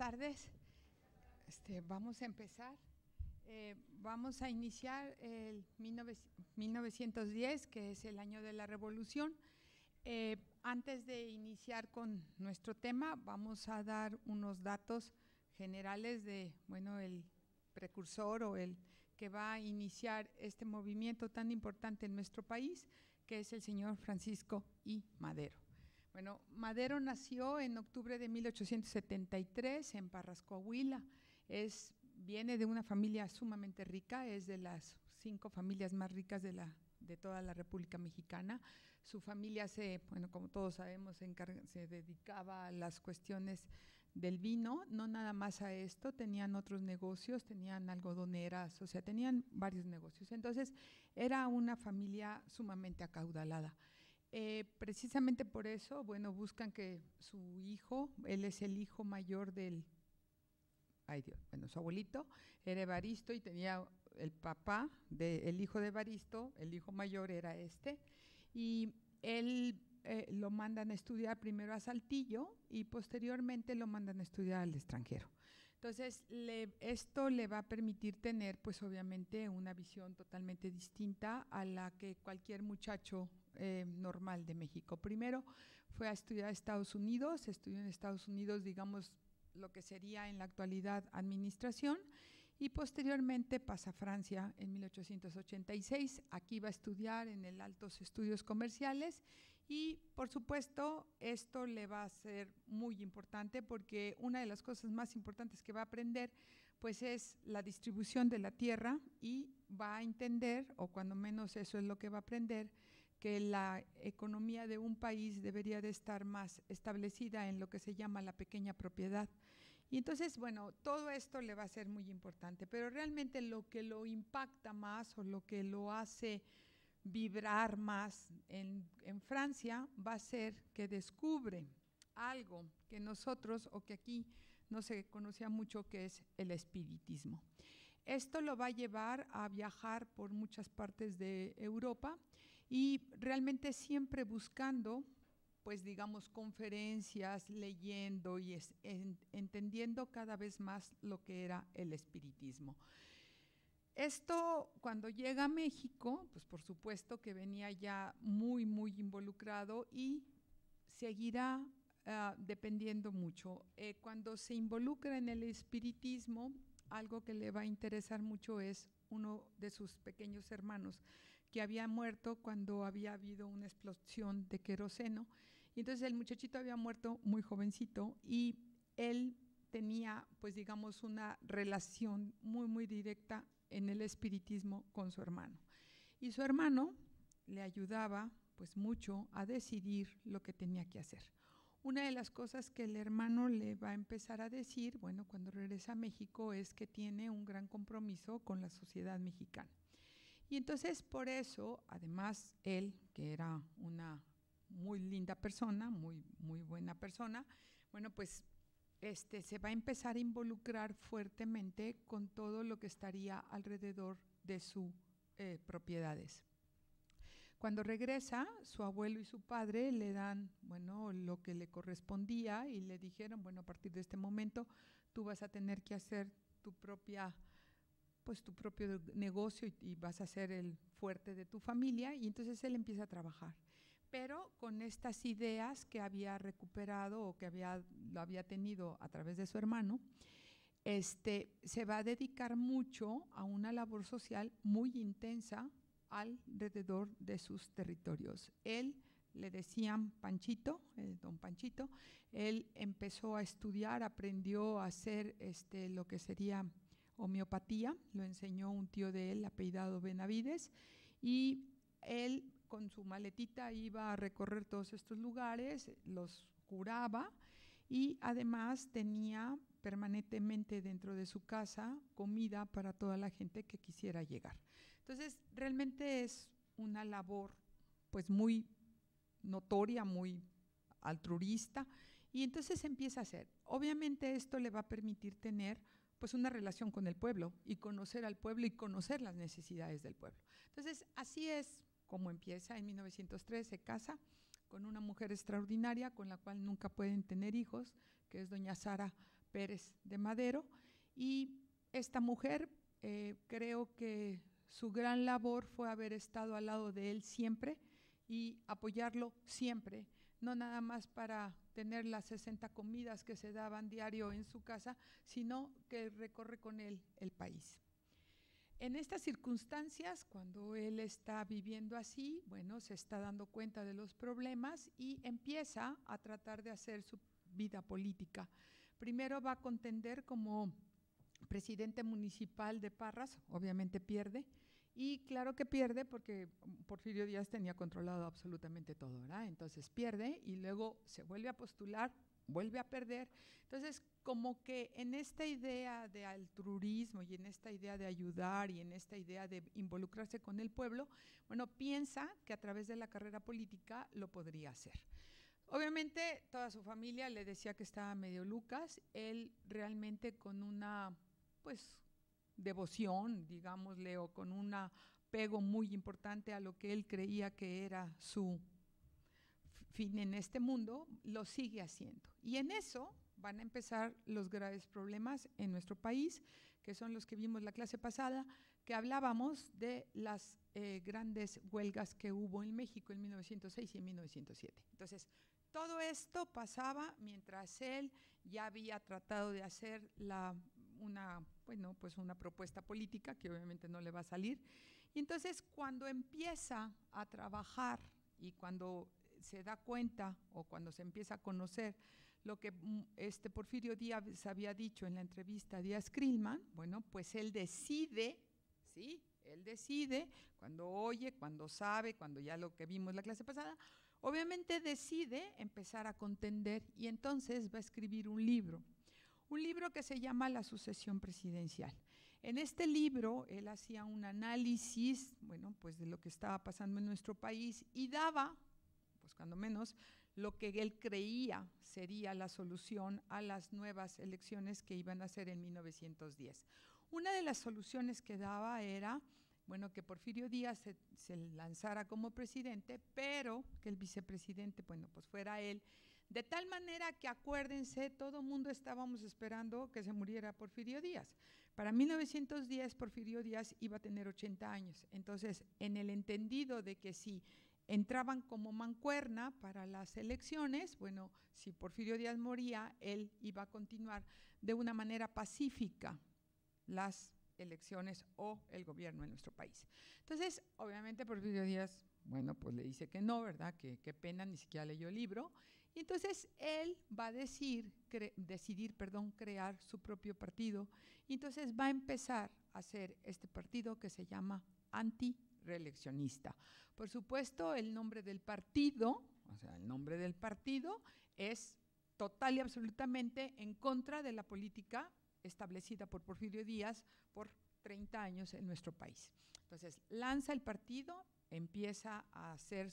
tardes. Este, vamos a empezar. Eh, vamos a iniciar el 1910, que es el año de la Revolución. Eh, antes de iniciar con nuestro tema, vamos a dar unos datos generales de, bueno, el precursor o el que va a iniciar este movimiento tan importante en nuestro país, que es el señor Francisco I. Madero. Bueno, Madero nació en octubre de 1873 en Parras, Coahuila. Es, viene de una familia sumamente rica, es de las cinco familias más ricas de, la, de toda la República Mexicana. Su familia se, bueno, como todos sabemos, se, se dedicaba a las cuestiones del vino, no nada más a esto, tenían otros negocios, tenían algodoneras, o sea, tenían varios negocios. Entonces, era una familia sumamente acaudalada. Eh, precisamente por eso, bueno, buscan que su hijo, él es el hijo mayor del, ay Dios, bueno, su abuelito era Evaristo y tenía el papá del hijo de Evaristo, el hijo mayor era este, y él eh, lo mandan a estudiar primero a Saltillo y posteriormente lo mandan a estudiar al extranjero. Entonces, esto le va a permitir tener, pues obviamente, una visión totalmente distinta a la que cualquier muchacho eh, normal de México. Primero fue a estudiar a Estados Unidos, estudió en Estados Unidos, digamos, lo que sería en la actualidad administración, y posteriormente pasa a Francia en 1886. Aquí va a estudiar en el Altos Estudios Comerciales y, por supuesto, esto le va a ser muy importante porque una de las cosas más importantes que va a aprender pues es la distribución de la tierra y va a entender, o cuando menos eso es lo que va a aprender, que la economía de un país debería de estar más establecida en lo que se llama la pequeña propiedad. Y entonces, bueno, todo esto le va a ser muy importante, pero realmente lo que lo impacta más o lo que lo hace vibrar más en, en Francia va a ser que descubre algo que nosotros o que aquí no se conocía mucho, que es el espiritismo. Esto lo va a llevar a viajar por muchas partes de Europa y realmente siempre buscando, pues digamos, conferencias, leyendo y entendiendo cada vez más lo que era el espiritismo. Esto cuando llega a México, pues por supuesto que venía ya muy, muy involucrado y seguirá ah, dependiendo mucho. Eh, cuando se involucra en el espiritismo, algo que le va a interesar mucho es uno de sus pequeños hermanos, que había muerto cuando había habido una explosión de queroseno. Y entonces el muchachito había muerto muy jovencito y él tenía, pues digamos, una relación muy, muy directa en el espiritismo con su hermano. Y su hermano le ayudaba pues mucho a decidir lo que tenía que hacer. Una de las cosas que el hermano le va a empezar a decir, bueno, cuando regresa a México, es que tiene un gran compromiso con la sociedad mexicana. Y entonces por eso, además, él, que era una muy linda persona, muy, muy buena persona, bueno, pues este, se va a empezar a involucrar fuertemente con todo lo que estaría alrededor de sus eh, propiedades. Cuando regresa, su abuelo y su padre le dan, bueno, lo que le correspondía y le dijeron, bueno, a partir de este momento tú vas a tener que hacer tu propia pues tu propio negocio y, vas a ser el fuerte de tu familia y entonces él empieza a trabajar pero con estas ideas que había recuperado o que había, lo había tenido a través de su hermano, este, se va a dedicar mucho a una labor social muy intensa alrededor de sus territorios. Él le decían Panchito, don Panchito, él empezó a estudiar, aprendió a hacer este, lo que sería homeopatía, lo enseñó un tío de él, apellidado Benavides, y él con su maletita iba a recorrer todos estos lugares, los curaba y además tenía permanentemente dentro de su casa comida para toda la gente que quisiera llegar. Entonces, realmente es una labor pues muy notoria, muy altruista y entonces empieza a hacer. Obviamente esto le va a permitir tener pues una relación con el pueblo y conocer al pueblo y conocer las necesidades del pueblo. Entonces, así es como empieza. En 1903 se casa con una mujer extraordinaria con la cual nunca pueden tener hijos, que es doña Sara Pérez de Madero. Y esta mujer eh, creo que su gran labor fue haber estado al lado de él siempre y apoyarlo siempre, no nada más para tener las 60 comidas que se daban diario en su casa, sino que recorre con él el país. En estas circunstancias, cuando él está viviendo así, bueno, se está dando cuenta de los problemas y empieza a tratar de hacer su vida política. Primero va a contender como presidente municipal de Parras, obviamente pierde, y claro que pierde porque Porfirio Díaz tenía controlado absolutamente todo, ¿verdad? Entonces pierde y luego se vuelve a postular, vuelve a perder. Entonces, como que en esta idea de altruismo y en esta idea de ayudar y en esta idea de involucrarse con el pueblo, bueno, piensa que a través de la carrera política lo podría hacer. Obviamente toda su familia le decía que estaba medio Lucas, él realmente con una pues devoción, digámosle, o con un apego muy importante a lo que él creía que era su fin en este mundo, lo sigue haciendo. Y en eso van a empezar los graves problemas en nuestro país, que son los que vimos la clase pasada, que hablábamos de las eh, grandes huelgas que hubo en México en 1906 y en 1907. Entonces, todo esto pasaba mientras él ya había tratado de hacer la, una, bueno, pues una propuesta política que obviamente no le va a salir. Y entonces cuando empieza a trabajar y cuando se da cuenta o cuando se empieza a conocer lo que mm, este Porfirio Díaz había dicho en la entrevista a Díaz Krillman, bueno, pues él decide, ¿sí? Él decide, cuando oye, cuando sabe, cuando ya lo que vimos la clase pasada, obviamente decide empezar a contender y entonces va a escribir un libro, un libro que se llama La sucesión presidencial. En este libro él hacía un análisis, bueno, pues de lo que estaba pasando en nuestro país y daba, pues cuando menos, lo que él creía sería la solución a las nuevas elecciones que iban a ser en 1910. Una de las soluciones que daba era, bueno, que Porfirio Díaz se, lanzara como presidente, pero que el vicepresidente, bueno, pues fuera él. De tal manera que acuérdense, todo mundo estábamos esperando que se muriera Porfirio Díaz. Para 1910 Porfirio Díaz iba a tener 80 años. Entonces, en el entendido de que si entraban como mancuerna para las elecciones, bueno, si Porfirio Díaz moría, él iba a continuar de una manera pacífica las elecciones o el gobierno en nuestro país. Entonces, obviamente Porfirio Díaz, bueno, pues le dice que no, ¿verdad? Que qué pena, ni siquiera leyó el libro. Y entonces él va a decir, decidir perdón, crear su propio partido. Y entonces va a empezar a hacer este partido que se llama anti-reeleccionista. Por supuesto, el nombre del partido, o sea, el nombre del partido es total y absolutamente en contra de la política establecida por Porfirio Díaz por 30 años en nuestro país. Entonces, lanza el partido, empieza a hacer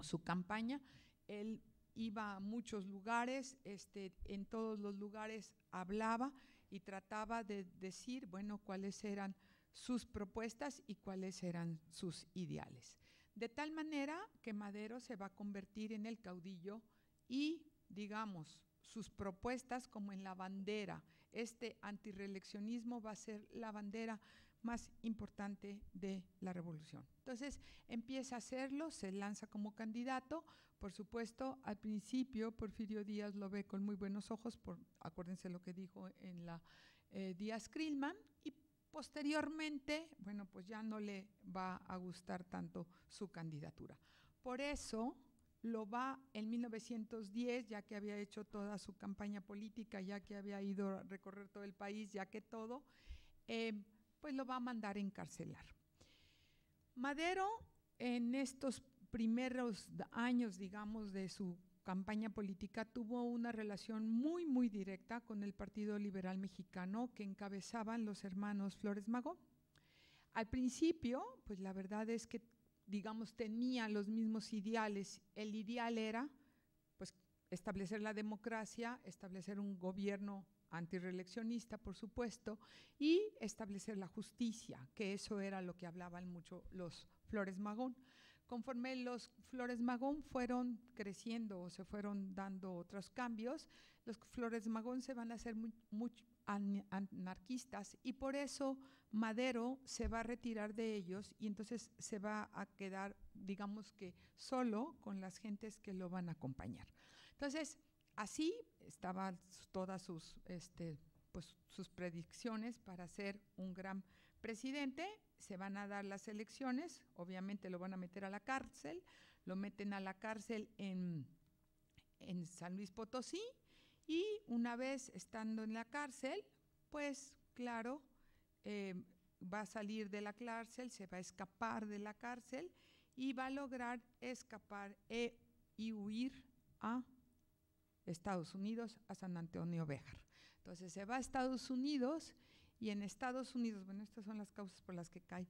su campaña. Él iba a muchos lugares, este, en todos los lugares hablaba y trataba de decir, bueno, cuáles eran sus propuestas y cuáles eran sus ideales. De tal manera que Madero se va a convertir en el caudillo y, digamos, sus propuestas como en la bandera. Este antireeleccionismo va a ser la bandera más importante de la revolución. Entonces empieza a hacerlo, se lanza como candidato. Por supuesto, al principio Porfirio Díaz lo ve con muy buenos ojos, por, acuérdense lo que dijo en la eh, Díaz Krillman, y posteriormente, bueno, pues ya no le va a gustar tanto su candidatura. Por eso lo va en 1910, ya que había hecho toda su campaña política, ya que había ido a recorrer todo el país, ya que todo, eh, pues lo va a mandar a encarcelar. Madero, en estos primeros años, digamos, de su campaña política, tuvo una relación muy, muy directa con el Partido Liberal Mexicano que encabezaban los hermanos Flores Magón. Al principio, pues la verdad es que digamos, tenía los mismos ideales. El ideal era, pues, establecer la democracia, establecer un gobierno antireeleccionista, por supuesto, y establecer la justicia, que eso era lo que hablaban mucho los Flores Magón. conforme los Flores Magón fueron creciendo o se fueron dando otros cambios, los Flores Magón se van a hacer anarquistas y por eso Madero se va a retirar de ellos y entonces se va a quedar, digamos que, solo con las gentes que lo van a acompañar. Entonces, así estaban todas sus, este, pues, sus predicciones para ser un gran presidente, se van a dar las elecciones, obviamente lo van a meter a la cárcel, lo meten a la cárcel en, en San Luis Potosí y una vez estando en la cárcel, pues claro, eh, va a salir de la cárcel, se va a escapar de la cárcel y va a lograr escapar e, y huir a Estados Unidos, a San Antonio Béjar. Entonces se va a Estados Unidos y en Estados Unidos, bueno, estas son las causas por las que cae,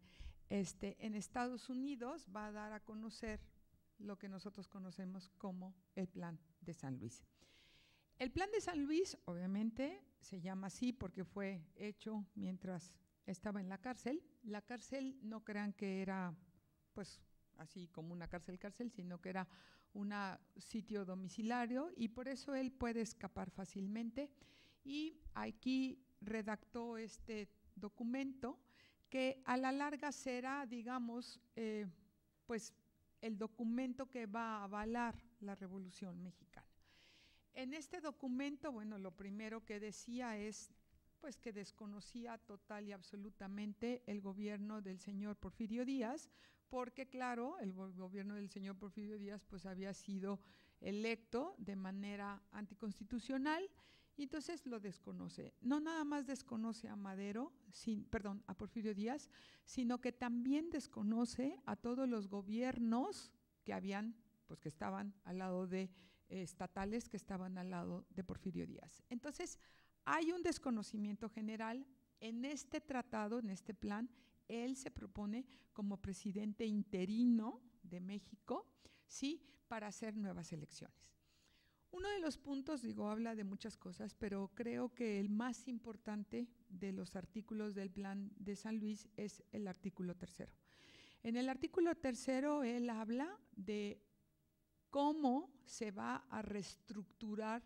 este, en Estados Unidos va a dar a conocer lo que nosotros conocemos como el Plan de San Luis. El Plan de San Luis, obviamente, se llama así porque fue hecho mientras estaba en la cárcel. La cárcel no crean que era, pues, así como una cárcel cárcel, sino que era un sitio domiciliario y por eso él puede escapar fácilmente. Y aquí redactó este documento que a la larga será, digamos, eh, pues el documento que va a avalar la Revolución Mexicana. En este documento, bueno, lo primero que decía es pues que desconocía total y absolutamente el gobierno del señor Porfirio Díaz, porque claro, el gobierno del señor Porfirio Díaz pues había sido electo de manera anticonstitucional y entonces lo desconoce. No nada más desconoce a Madero, sin, perdón, a Porfirio Díaz, sino que también desconoce a todos los gobiernos que habían, pues que estaban al lado de eh, estatales, que estaban al lado de Porfirio Díaz. Entonces, hay un desconocimiento general. En este tratado, en este plan, él se propone como presidente interino de México, ¿sí?, para hacer nuevas elecciones. Uno de los puntos, digo, habla de muchas cosas, pero creo que el más importante de los artículos del plan de San Luis es el artículo tercero. En el artículo tercero él habla de cómo se va a reestructurar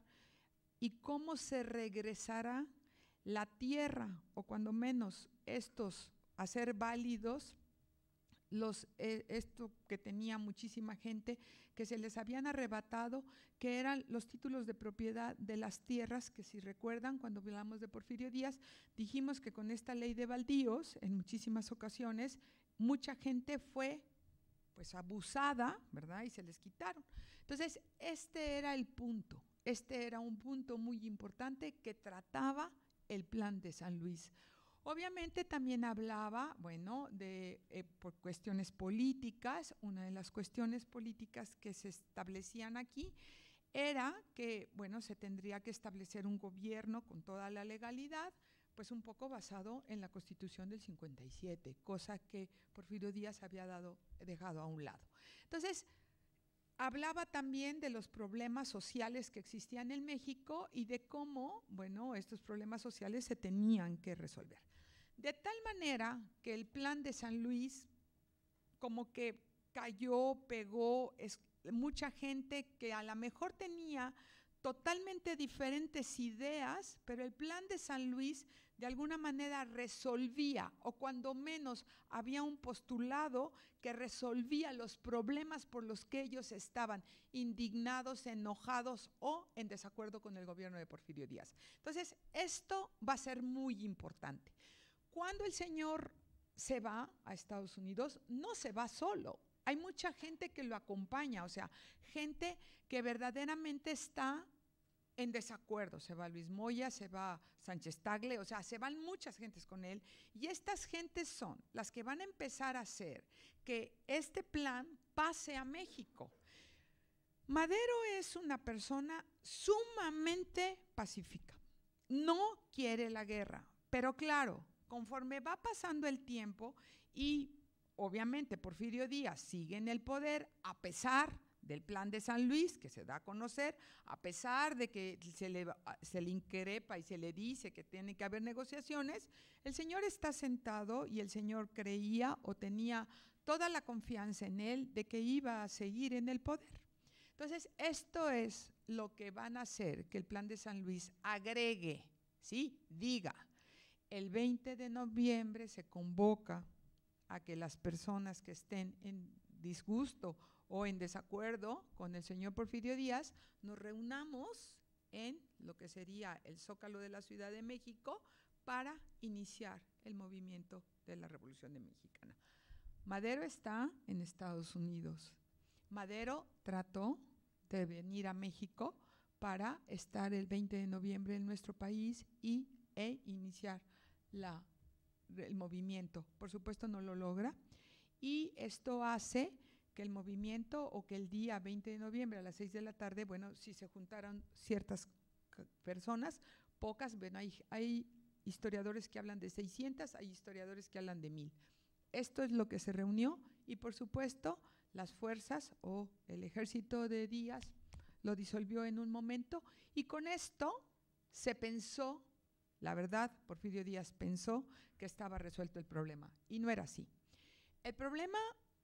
y cómo se regresará la tierra, o cuando menos estos a ser válidos los, eh, esto que tenía muchísima gente, que se les habían arrebatado, que eran los títulos de propiedad de las tierras, que si recuerdan, cuando hablamos de Porfirio Díaz, dijimos que con esta ley de baldíos, en muchísimas ocasiones, mucha gente fue pues abusada, ¿verdad? Y se les quitaron. Entonces, este era el punto, este era un punto muy importante que trataba el plan de San Luis. Obviamente también hablaba, bueno, de eh, por cuestiones políticas. Una de las cuestiones políticas que se establecían aquí era que, bueno, se tendría que establecer un gobierno con toda la legalidad, pues un poco basado en la Constitución del 57, cosa que Porfirio Díaz había dado, dejado a un lado. Entonces, hablaba también de los problemas sociales que existían en México y de cómo, bueno, estos problemas sociales se tenían que resolver. De tal manera que el plan de San Luis como que cayó, pegó, es, mucha gente que a lo mejor tenía totalmente diferentes ideas, pero el plan de San Luis de alguna manera resolvía, o cuando menos había un postulado que resolvía los problemas por los que ellos estaban indignados, enojados o en desacuerdo con el gobierno de Porfirio Díaz. Entonces, esto va a ser muy importante. Cuando el Señor se va a Estados Unidos, no se va solo. Hay mucha gente que lo acompaña, o sea, gente que verdaderamente está en desacuerdo. Se va Luis Moya, se va Sánchez Tagle, o sea, se van muchas gentes con él. Y estas gentes son las que van a empezar a hacer que este plan pase a México. Madero es una persona sumamente pacífica. No quiere la guerra, pero claro, conforme va pasando el tiempo y obviamente Porfirio Díaz sigue en el poder a pesar del plan de San Luis, que se da a conocer, a pesar de que se le, se le increpa y se le dice que tiene que haber negociaciones, el Señor está sentado y el Señor creía o tenía toda la confianza en él de que iba a seguir en el poder. Entonces, esto es lo que van a hacer que el plan de San Luis agregue, ¿sí? Diga, el 20 de noviembre se convoca a que las personas que estén en disgusto o en desacuerdo con el señor Porfirio Díaz, nos reunamos en lo que sería el Zócalo de la Ciudad de México para iniciar el movimiento de la Revolución Mexicana. Madero está en Estados Unidos. Madero trató de venir a México para estar el 20 de noviembre en nuestro país y, e iniciar la, el movimiento. Por supuesto no lo logra y esto hace que el movimiento o que el día 20 de noviembre a las 6 de la tarde, bueno, si se juntaron ciertas personas, pocas, bueno, hay, hay historiadores que hablan de 600, hay historiadores que hablan de 1000. Esto es lo que se reunió y por supuesto las fuerzas o el ejército de Díaz lo disolvió en un momento y con esto se pensó, la verdad, Porfirio Díaz pensó que estaba resuelto el problema y no era así. El problema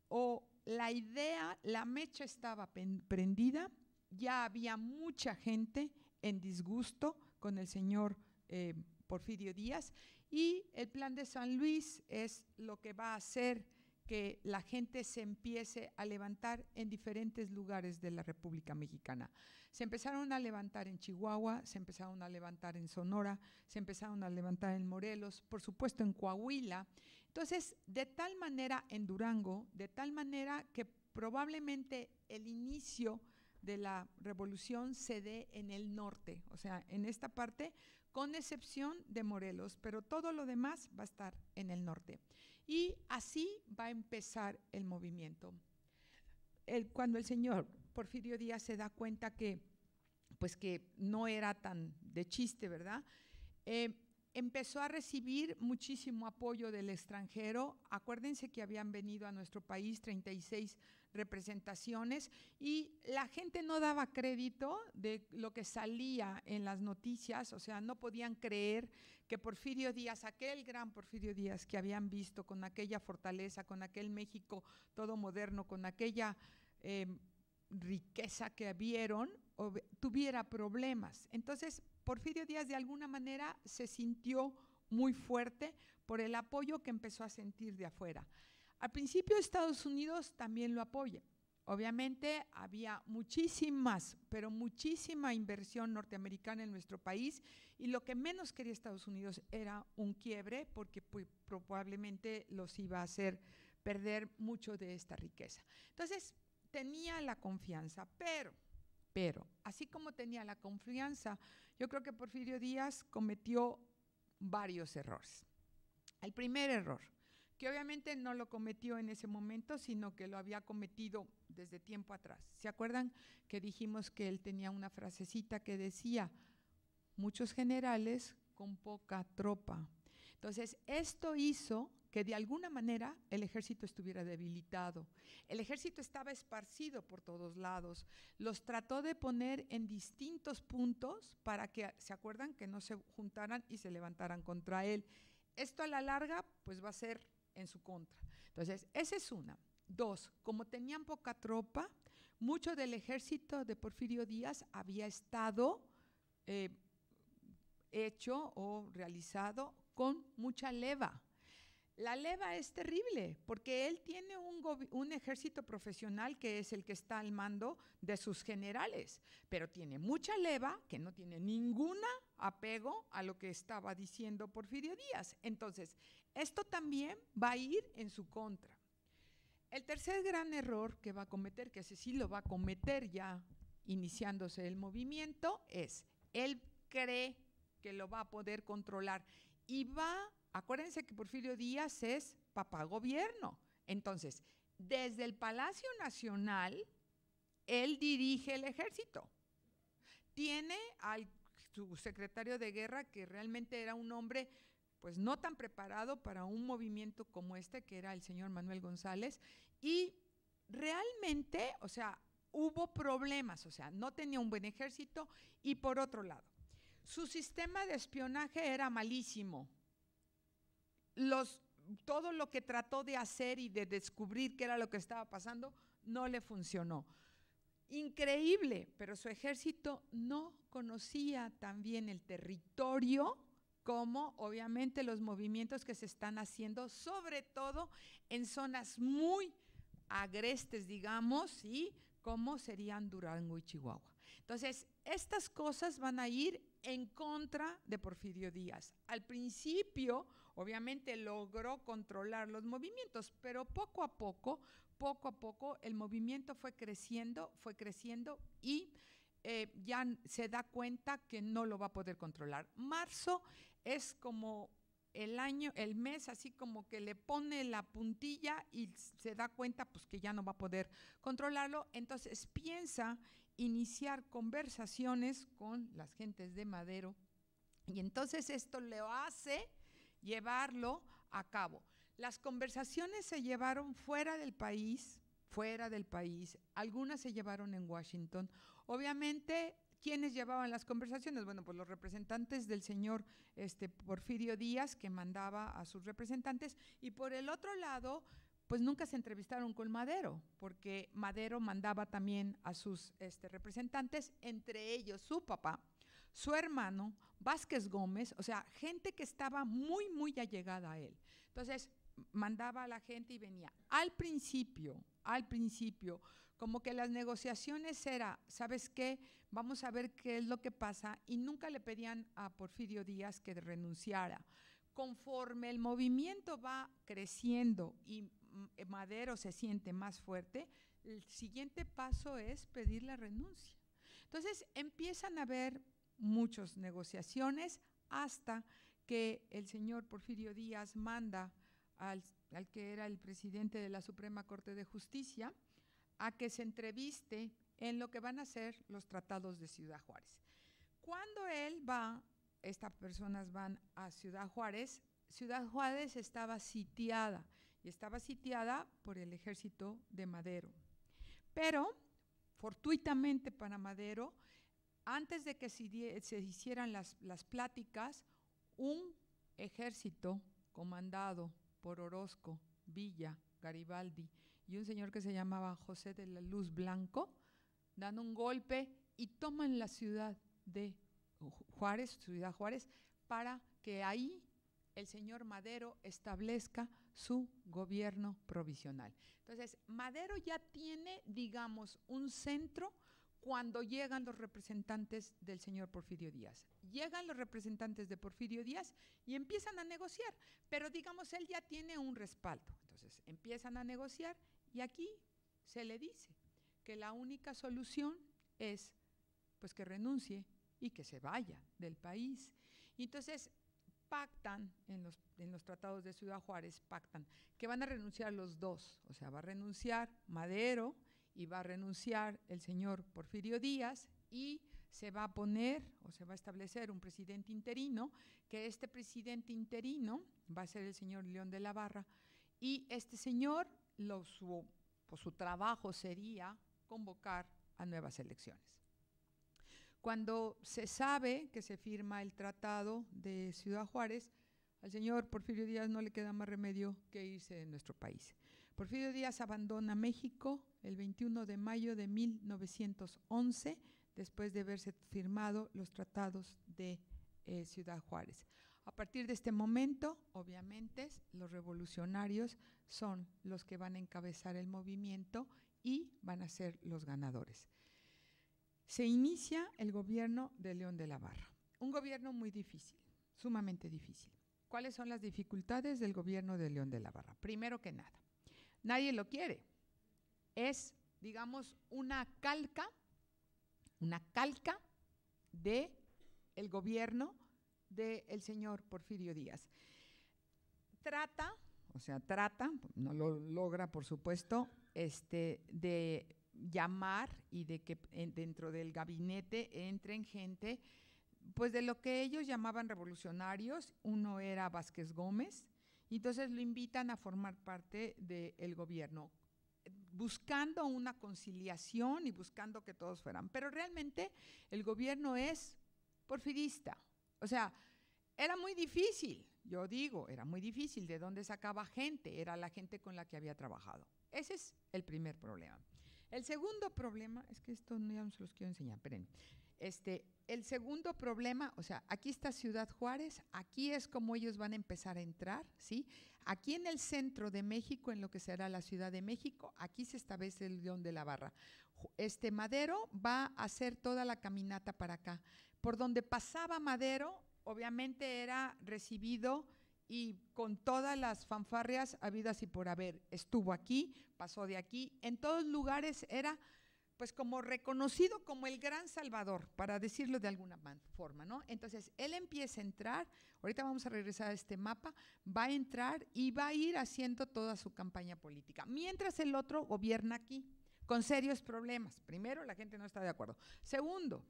o la idea, la mecha estaba prendida, ya había mucha gente en disgusto con el señor eh, Porfirio Díaz y el plan de San Luis es lo que va a hacer que la gente se empiece a levantar en diferentes lugares de la República Mexicana. Se empezaron a levantar en Chihuahua, se empezaron a levantar en Sonora, se empezaron a levantar en Morelos, por supuesto en Coahuila, entonces, de tal manera en Durango, de tal manera que probablemente el inicio de la revolución se dé en el norte, o sea, en esta parte, con excepción de Morelos, pero todo lo demás va a estar en el norte. Y así va a empezar el movimiento. cuando el señor Porfirio Díaz se da cuenta que, pues que no era tan de chiste, ¿verdad? Eh, empezó a recibir muchísimo apoyo del extranjero. Acuérdense que habían venido a nuestro país 36 representaciones y la gente no daba crédito de lo que salía en las noticias, o sea, no podían creer que Porfirio Díaz, aquel gran Porfirio Díaz que habían visto con aquella fortaleza, con aquel México todo moderno, con aquella eh, riqueza que vieron, tuviera problemas. Entonces, Porfirio Díaz de alguna manera se sintió muy fuerte por el apoyo que empezó a sentir de afuera. Al principio Estados Unidos también lo apoya. Obviamente había muchísimas, pero muchísima inversión norteamericana en nuestro país y lo que menos quería Estados Unidos era un quiebre porque pues, probablemente los iba a hacer perder mucho de esta riqueza. Entonces tenía la confianza, pero pero así como tenía la confianza, yo creo que Porfirio Díaz cometió varios errores. El primer error, que obviamente no lo cometió en ese momento, sino que lo había cometido desde tiempo atrás. ¿Se acuerdan que dijimos que él tenía una frasecita que decía, muchos generales con poca tropa? Entonces, esto hizo que de alguna manera el ejército estuviera debilitado. El ejército estaba esparcido por todos lados. Los trató de poner en distintos puntos para que, ¿se acuerdan? Que no se juntaran y se levantaran contra él. Esto a la larga, pues va a ser en su contra. Entonces, esa es una. Dos, como tenían poca tropa, mucho del ejército de Porfirio Díaz había estado eh, hecho o realizado con mucha leva. La leva es terrible porque él tiene un, ejército profesional que es el que está al mando de sus generales, pero tiene mucha leva que no tiene ningún apego a lo que estaba diciendo Porfirio Díaz. Entonces, esto también va a ir en su contra. El tercer gran error que va a cometer, que ese sí lo va a cometer ya iniciándose el movimiento, es él cree que lo va a poder controlar y va Acuérdense que Porfirio Díaz es papá gobierno. Entonces, desde el Palacio Nacional, él dirige el ejército. Tiene al su secretario de guerra, que realmente era un hombre pues no tan preparado para un movimiento como este, que era el señor Manuel González, y realmente, o sea, hubo problemas, o sea, no tenía un buen ejército y por otro lado, su sistema de espionaje era malísimo. Todo lo que trató de hacer y de descubrir qué era lo que estaba pasando no le funcionó. Increíble, pero su ejército no conocía tan bien el territorio como obviamente los movimientos que se están haciendo, sobre todo en zonas muy agrestes, digamos, y como serían Durango y Chihuahua. Entonces, estas cosas van a ir en contra de Porfirio Díaz. Al principio, obviamente, logró controlar los movimientos, pero poco a poco, poco a poco, el movimiento fue creciendo, fue creciendo y eh, ya se da cuenta que no lo va a poder controlar. Marzo es como el año, el mes, así como que le pone la puntilla y se da cuenta pues que ya no va a poder controlarlo, entonces piensa iniciar conversaciones con las gentes de Madero y entonces esto le hace llevarlo a cabo. Las conversaciones se llevaron fuera del país, fuera del país, algunas se llevaron en Washington. Obviamente ¿Quiénes llevaban las conversaciones? Bueno, pues los representantes del señor este, Porfirio Díaz, que mandaba a sus representantes, y por el otro lado, pues nunca se entrevistaron con Madero, porque Madero mandaba también a sus este, representantes, entre ellos su papá, su hermano, Vázquez Gómez, o sea, gente que estaba muy, muy allegada a él. Entonces, mandaba a la gente y venía. Al principio, al principio, como que las negociaciones era, ¿sabes qué? Vamos a ver qué es lo que pasa y nunca le pedían a Porfirio Díaz que renunciara. Conforme el movimiento va creciendo y Madero se siente más fuerte, el siguiente paso es pedir la renuncia. Entonces empiezan a haber muchas negociaciones hasta que el señor Porfirio Díaz manda al, al que era el presidente de la Suprema Corte de Justicia, a que se entreviste en lo que van a ser los tratados de Ciudad Juárez. Cuando él va, estas personas van a Ciudad Juárez, Ciudad Juárez estaba sitiada y estaba sitiada por el ejército de Madero. Pero, fortuitamente para Madero, antes de que se, hicieran las, las pláticas, un ejército comandado por Orozco, Villa, Garibaldi y un señor que se llamaba José de la Luz Blanco, dan un golpe y toman la ciudad de Juárez, Ciudad Juárez, para que ahí el señor Madero establezca su gobierno provisional. Entonces, Madero ya tiene, digamos, un centro cuando llegan los representantes del señor Porfirio Díaz. Llegan los representantes de Porfirio Díaz y empiezan a negociar, pero digamos, él ya tiene un respaldo. Entonces, empiezan a negociar y aquí se le dice que la única solución es pues que renuncie y que se vaya del país. Entonces pactan en los, en los tratados de Ciudad Juárez, pactan que van a renunciar los dos, o sea, va a renunciar Madero y va a renunciar el señor Porfirio Díaz y se va a poner o se va a establecer un presidente interino, que este presidente interino va a ser el señor León de la Barra, y este señor pues, su trabajo sería convocar a nuevas elecciones. Cuando se sabe que se firma el tratado de Ciudad Juárez, al señor Porfirio Díaz no le queda más remedio que irse de nuestro país. Porfirio Díaz abandona México el 21 de mayo de 1911, después de haberse firmado los tratados de eh, Ciudad Juárez. A partir de este momento, obviamente, los revolucionarios son los que van a encabezar el movimiento y van a ser los ganadores. Se inicia el gobierno de León de la Barra, un gobierno muy difícil, sumamente difícil. ¿Cuáles son las dificultades del gobierno de León de la Barra? Primero que nada, nadie lo quiere. Es, digamos, una calca, una calca de el gobierno del señor Porfirio Díaz. Trata, o sea, trata, no lo logra por supuesto, este, de llamar y de que dentro del gabinete entren gente, pues de lo que ellos llamaban revolucionarios, uno era Vázquez Gómez, y entonces lo invitan a formar parte del gobierno. buscando una conciliación y buscando que todos fueran. Pero realmente el gobierno es porfirista. O sea, era muy difícil, yo digo, era muy difícil de dónde sacaba gente, era la gente con la que había trabajado. Ese es el primer problema. El segundo problema, es que esto ya no se los quiero enseñar, esperen. Este, el segundo problema, o sea, aquí está Ciudad Juárez, aquí es como ellos van a empezar a entrar, ¿sí? Aquí en el centro de México, en lo que será la Ciudad de México, aquí se establece el León de la Barra. Este Madero va a hacer toda la caminata para acá. Por donde pasaba Madero, obviamente era recibido y con todas las fanfarrias habidas y por haber. Estuvo aquí, pasó de aquí, en todos lugares era pues como reconocido como el gran salvador, para decirlo de alguna forma, ¿no? Entonces, él empieza a entrar, ahorita vamos a regresar a este mapa, va a entrar y va a ir haciendo toda su campaña política, mientras el otro gobierna aquí, con serios problemas. Primero, la gente no está de acuerdo. Segundo,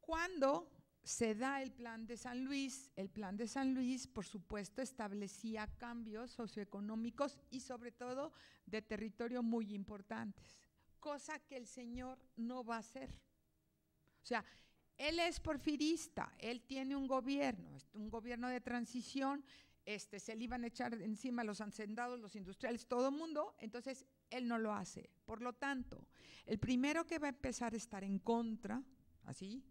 cuando se da el plan de San Luis, el plan de San Luis, por supuesto, establecía cambios socioeconómicos y sobre todo de territorio muy importantes cosa que el Señor no va a hacer. O sea, Él es porfirista, Él tiene un gobierno, un gobierno de transición, este, se le iban a echar encima los hacendados, los industriales, todo el mundo, entonces Él no lo hace. Por lo tanto, el primero que va a empezar a estar en contra, así,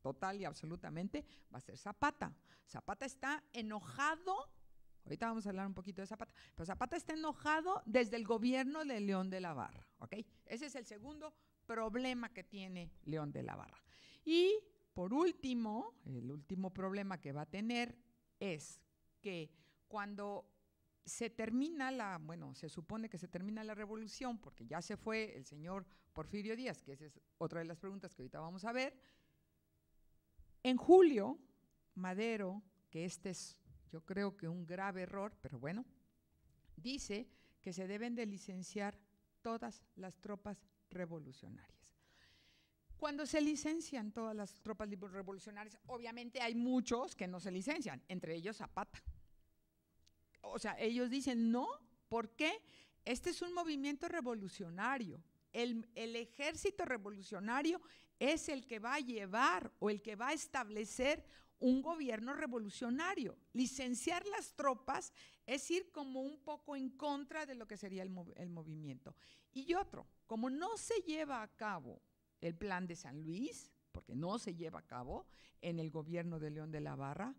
total y absolutamente, va a ser Zapata. Zapata está enojado Ahorita vamos a hablar un poquito de Zapata. Pero Zapata está enojado desde el gobierno de León de la Barra. ¿ok? Ese es el segundo problema que tiene León de la Barra. Y por último, el último problema que va a tener es que cuando se termina la, bueno, se supone que se termina la revolución, porque ya se fue el señor Porfirio Díaz, que esa es otra de las preguntas que ahorita vamos a ver. En julio, Madero, que este es yo creo que un grave error, pero bueno, dice que se deben de licenciar todas las tropas revolucionarias. Cuando se licencian todas las tropas revolucionarias, obviamente hay muchos que no se licencian, entre ellos Zapata. O sea, ellos dicen, no, ¿por qué? Este es un movimiento revolucionario. El, el, ejército revolucionario es el que va a llevar o el que va a establecer un gobierno revolucionario. Licenciar las tropas es ir como un poco en contra de lo que sería el, movimiento. Y otro, como no se lleva a cabo el plan de San Luis, porque no se lleva a cabo en el gobierno de León de la Barra,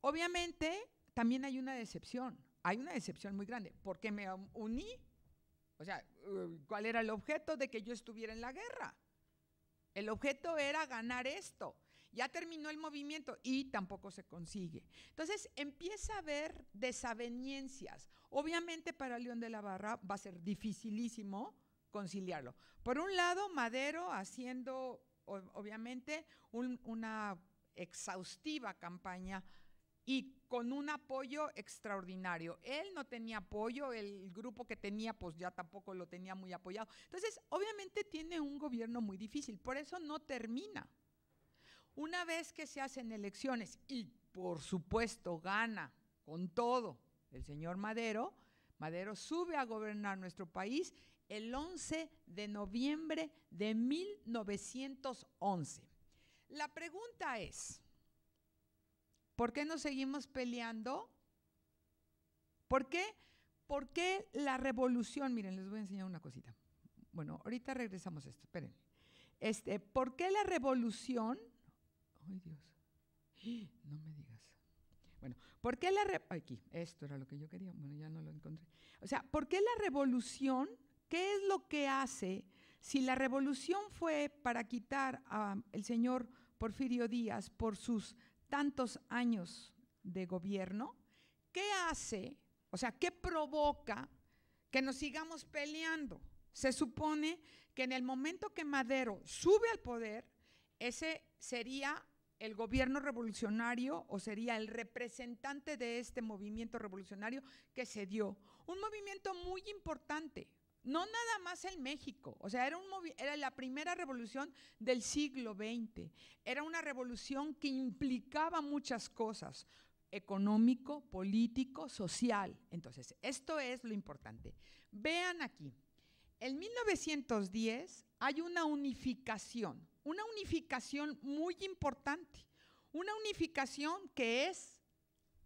obviamente también hay una decepción, hay una decepción muy grande, porque me uní, o sea, uh, ¿cuál era el objeto de que yo estuviera en la guerra? El objeto era ganar esto ya terminó el movimiento y tampoco se consigue. Entonces empieza a haber desaveniencias. Obviamente para León de la Barra va a ser dificilísimo conciliarlo. Por un lado, Madero haciendo, obviamente, una exhaustiva campaña y con un apoyo extraordinario. Él no tenía apoyo, el grupo que tenía pues ya tampoco lo tenía muy apoyado. Entonces, obviamente tiene un gobierno muy difícil, por eso no termina. Una vez que se hacen elecciones y por supuesto gana con todo el señor Madero, Madero sube a gobernar nuestro país el 11 de noviembre de 1911. La pregunta es, ¿por qué nos seguimos peleando? ¿Por qué? ¿Por qué la revolución? Miren, les voy a enseñar una cosita. Bueno, ahorita regresamos a esto, esperen. Este, ¿Por qué la revolución Ay, Dios. No me digas. Bueno, ¿por qué la... Aquí, esto era lo que yo quería. Bueno, ya no lo encontré. O sea, ¿por qué la revolución? ¿Qué es lo que hace? Si la revolución fue para quitar al señor Porfirio Díaz por sus tantos años de gobierno, ¿qué hace? O sea, ¿qué provoca que nos sigamos peleando? Se supone que en el momento que Madero sube al poder, ese sería el gobierno revolucionario o sería el representante de este movimiento revolucionario que se dio. Un movimiento muy importante, no nada más en México, o sea, era, era la primera revolución del siglo XX, era una revolución que implicaba muchas cosas, económico, político, social. Entonces, esto es lo importante. Vean aquí, En 1910 hay una unificación, una unificación muy importante, una unificación que es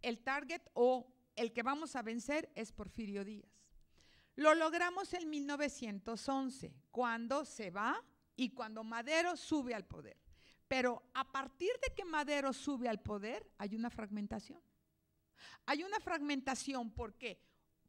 el target o el que vamos a vencer es Porfirio Díaz. Lo logramos en 1911, cuando se va y cuando Madero sube al poder. Pero a partir de que Madero sube al poder, hay una fragmentación. Hay una fragmentación, ¿por qué?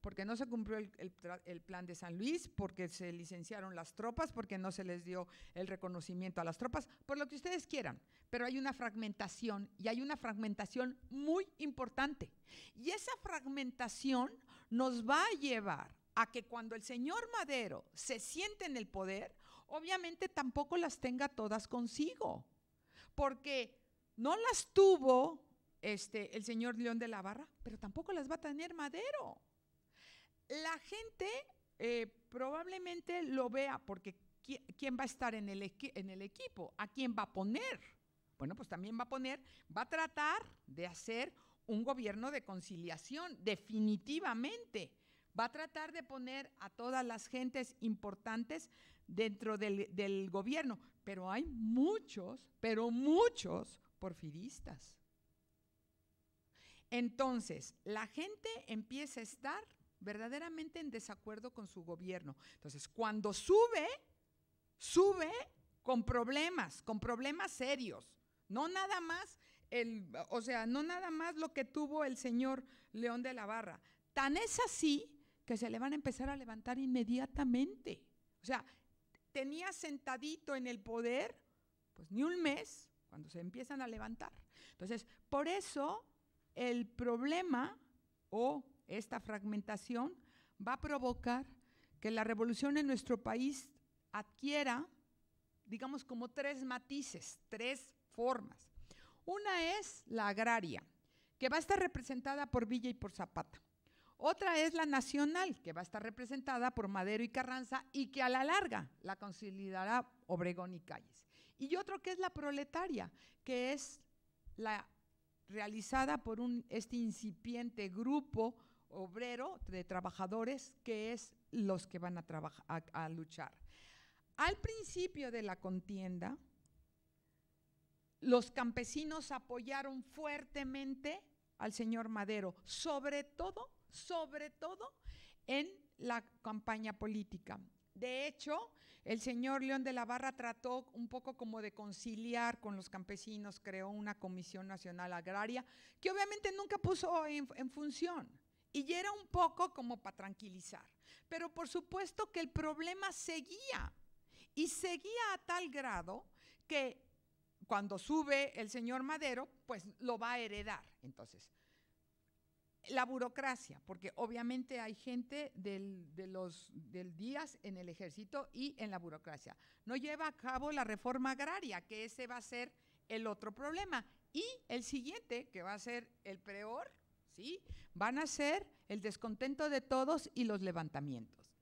Porque no se cumplió el, plan de San Luis, porque se licenciaron las tropas, porque no se les dio el reconocimiento a las tropas, por lo que ustedes quieran. Pero hay una fragmentación y hay una fragmentación muy importante. Y esa fragmentación nos va a llevar a que cuando el señor Madero se siente en el poder, obviamente tampoco las tenga todas consigo, porque no las tuvo este, el señor León de la Barra, pero tampoco las va a tener Madero. La gente eh, probablemente lo vea porque ¿quién va a estar en el, en el equipo? ¿A quién va a poner? Bueno, pues también va a poner, va a tratar de hacer un gobierno de conciliación, definitivamente. Va a tratar de poner a todas las gentes importantes dentro del, gobierno, pero hay muchos, pero muchos porfiristas. Entonces, la gente empieza a estar verdaderamente en desacuerdo con su gobierno. Entonces, cuando sube, sube con problemas, con problemas serios. No nada más el, o sea, no nada más lo que tuvo el señor León de la Barra. Tan es así que se le van a empezar a levantar inmediatamente. O sea, tenía sentadito en el poder, pues ni un mes, cuando se empiezan a levantar. Entonces, por eso el problema o esta fragmentación va a provocar que la revolución en nuestro país adquiera, digamos, como tres matices, tres formas. Una es la agraria, que va a estar representada por Villa y por Zapata. Otra es la nacional, que va a estar representada por Madero y Carranza y que a la larga la consolidará Obregón y Calles. Y otro que es la proletaria, que es la realizada por un, este incipiente grupo obrero de trabajadores que es los que van a, luchar. Al principio de la contienda, los campesinos apoyaron fuertemente al señor Madero, sobre todo, sobre todo en la campaña política. De hecho, el señor León de la Barra trató un poco como de conciliar con los campesinos, creó una comisión nacional agraria que obviamente nunca puso en, función y era un poco como para tranquilizar. Pero por supuesto que el problema seguía y seguía a tal grado que cuando sube el señor Madero, pues lo va a heredar. Entonces, la burocracia, porque obviamente hay gente del, de los, en el ejército y en la burocracia. No lleva a cabo la reforma agraria, que ese va a ser el otro problema. Y el siguiente, que va a ser el peor, ¿sí? Van a ser el descontento de todos y los levantamientos.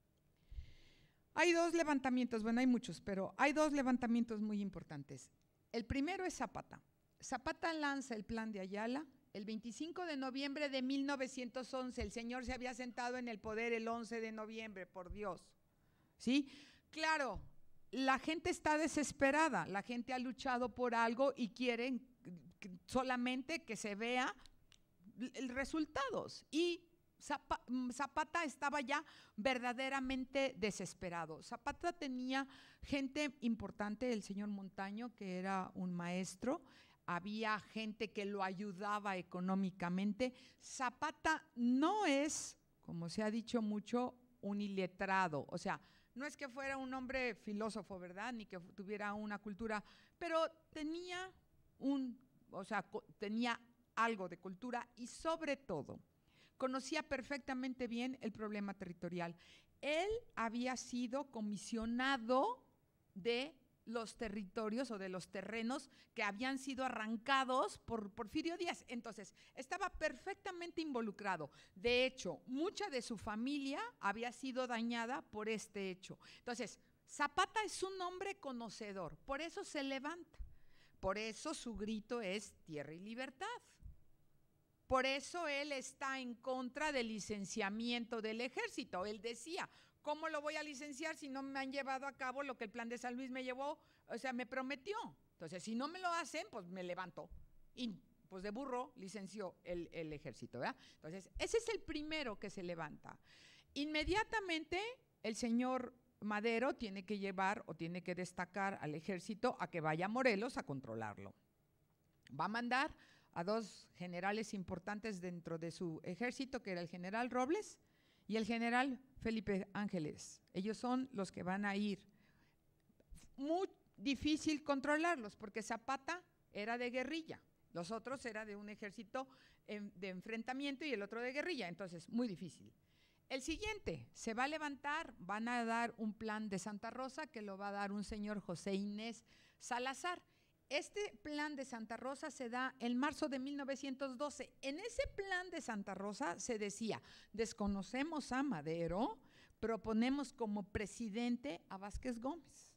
Hay dos levantamientos, bueno, hay muchos, pero hay dos levantamientos muy importantes. El primero es Zapata. Zapata lanza el plan de Ayala, el 25 de noviembre de 1911, el señor se había sentado en el poder el 11 de noviembre, por Dios. ¿Sí? Claro, la gente está desesperada, la gente ha luchado por algo y quieren solamente que se vea resultados. Y Zapata estaba ya verdaderamente desesperado. Zapata tenía gente importante, el señor Montaño, que era un maestro, había gente que lo ayudaba económicamente. Zapata no es, como se ha dicho mucho, un iletrado, o sea, no es que fuera un hombre filósofo, ¿verdad? Ni que tuviera una cultura, pero tenía un, o sea, tenía algo de cultura y sobre todo conocía perfectamente bien el problema territorial. Él había sido comisionado de los territorios o de los terrenos que habían sido arrancados por Porfirio Díaz. Entonces, estaba perfectamente involucrado. De hecho, mucha de su familia había sido dañada por este hecho. Entonces, Zapata es un hombre conocedor, por eso se levanta. Por eso su grito es tierra y libertad. Por eso él está en contra del licenciamiento del ejército. Él decía, ¿cómo lo voy a licenciar si no me han llevado a cabo lo que el plan de San Luis me llevó? O sea, me prometió. Entonces, si no me lo hacen, pues me levanto. Y pues de burro licenció el, ejército, ¿verdad? Entonces, ese es el primero que se levanta. Inmediatamente, el señor Madero tiene que llevar o tiene que destacar al ejército a que vaya a Morelos a controlarlo. Va a mandar a dos generales importantes dentro de su ejército, que era el general Robles y el general Felipe Ángeles. Ellos son los que van a ir. Muy difícil controlarlos porque Zapata era de guerrilla, los otros era de un ejército de enfrentamiento y el otro de guerrilla, entonces muy difícil. El siguiente, se va a levantar, van a dar un plan de Santa Rosa que lo va a dar un señor José Inés Salazar. Este plan de Santa Rosa se da en marzo de 1912. En ese plan de Santa Rosa se decía, desconocemos a Madero, proponemos como presidente a Vázquez Gómez.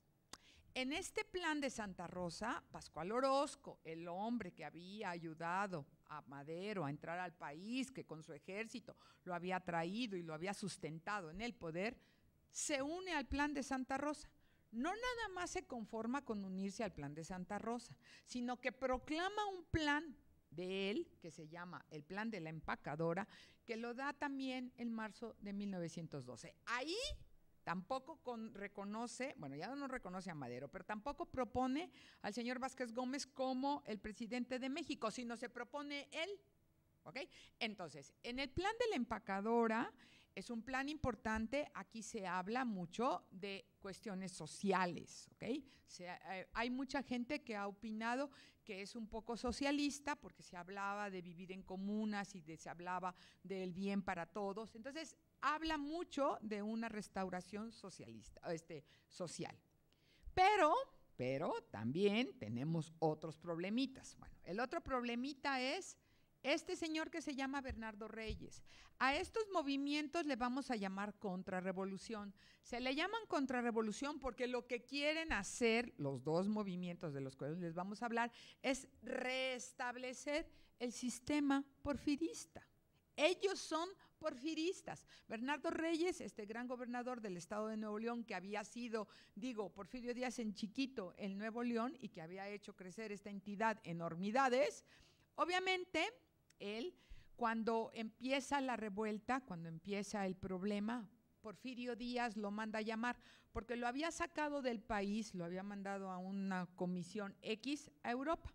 En este plan de Santa Rosa, Pascual Orozco, el hombre que había ayudado a Madero a entrar al país, que con su ejército lo había traído y lo había sustentado en el poder, se une al plan de Santa Rosa no nada más se conforma con unirse al plan de Santa Rosa, sino que proclama un plan de él, que se llama el plan de la empacadora, que lo da también en marzo de 1912. Ahí tampoco reconoce, bueno, ya no reconoce a Madero, pero tampoco propone al señor Vázquez Gómez como el presidente de México, sino se propone él. ¿Ok? Entonces, en el plan de la empacadora, es un plan importante, aquí se habla mucho de cuestiones sociales, ¿ok? Eh, hay mucha gente que ha opinado que es un poco socialista porque se hablaba de vivir en comunas y se hablaba del bien para todos. Entonces, habla mucho de una restauración socialista, este, social. Pero, pero también tenemos otros problemitas. Bueno, el otro problemita es este señor que se llama Bernardo Reyes. A estos movimientos le vamos a llamar contrarrevolución. Se le llaman contrarrevolución porque lo que quieren hacer los dos movimientos de los cuales les vamos a hablar es restablecer el sistema porfirista. Ellos son porfiristas. Bernardo Reyes, este gran gobernador del estado de Nuevo León, que había sido, digo, Porfirio Díaz en chiquito en Nuevo León y que había hecho crecer esta entidad enormidades, obviamente él, cuando empieza la revuelta, cuando empieza el problema, Porfirio Díaz lo manda a llamar porque lo había sacado del país, lo había mandado a una comisión X a Europa.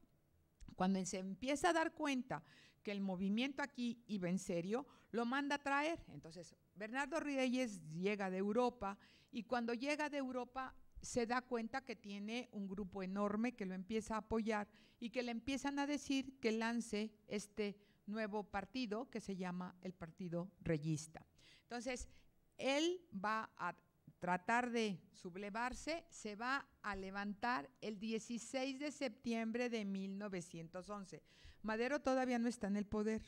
Cuando se empieza a dar cuenta que el movimiento aquí iba en serio, lo manda a traer. Entonces, Bernardo Reyes llega de Europa y cuando llega de Europa se da cuenta que tiene un grupo enorme que lo empieza a apoyar y que le empiezan a decir que lance este nuevo partido que se llama el Partido Reyista. Entonces, él va a tratar de sublevarse, se va a levantar el 16 de septiembre de 1911. Madero todavía no está en el poder.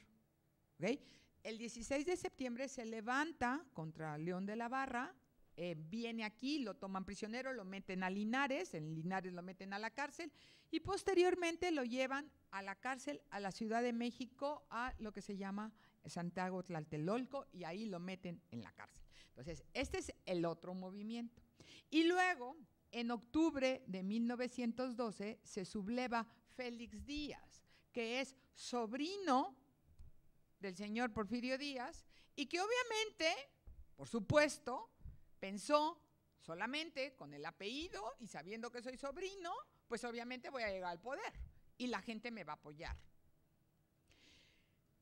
El 16 de septiembre se levanta contra León de la Barra, eh, viene aquí, lo toman prisionero, lo meten a Linares, en Linares lo meten a la cárcel y posteriormente lo llevan a la cárcel a la Ciudad de México, a lo que se llama Santiago Tlaltelolco y ahí lo meten en la cárcel. Entonces, este es el otro movimiento. Y luego, en octubre de 1912, se subleva Félix Díaz, que es sobrino del señor Porfirio Díaz y que obviamente, por supuesto, pensó solamente con el apellido y sabiendo que soy sobrino, pues obviamente voy a llegar al poder y la gente me va a apoyar.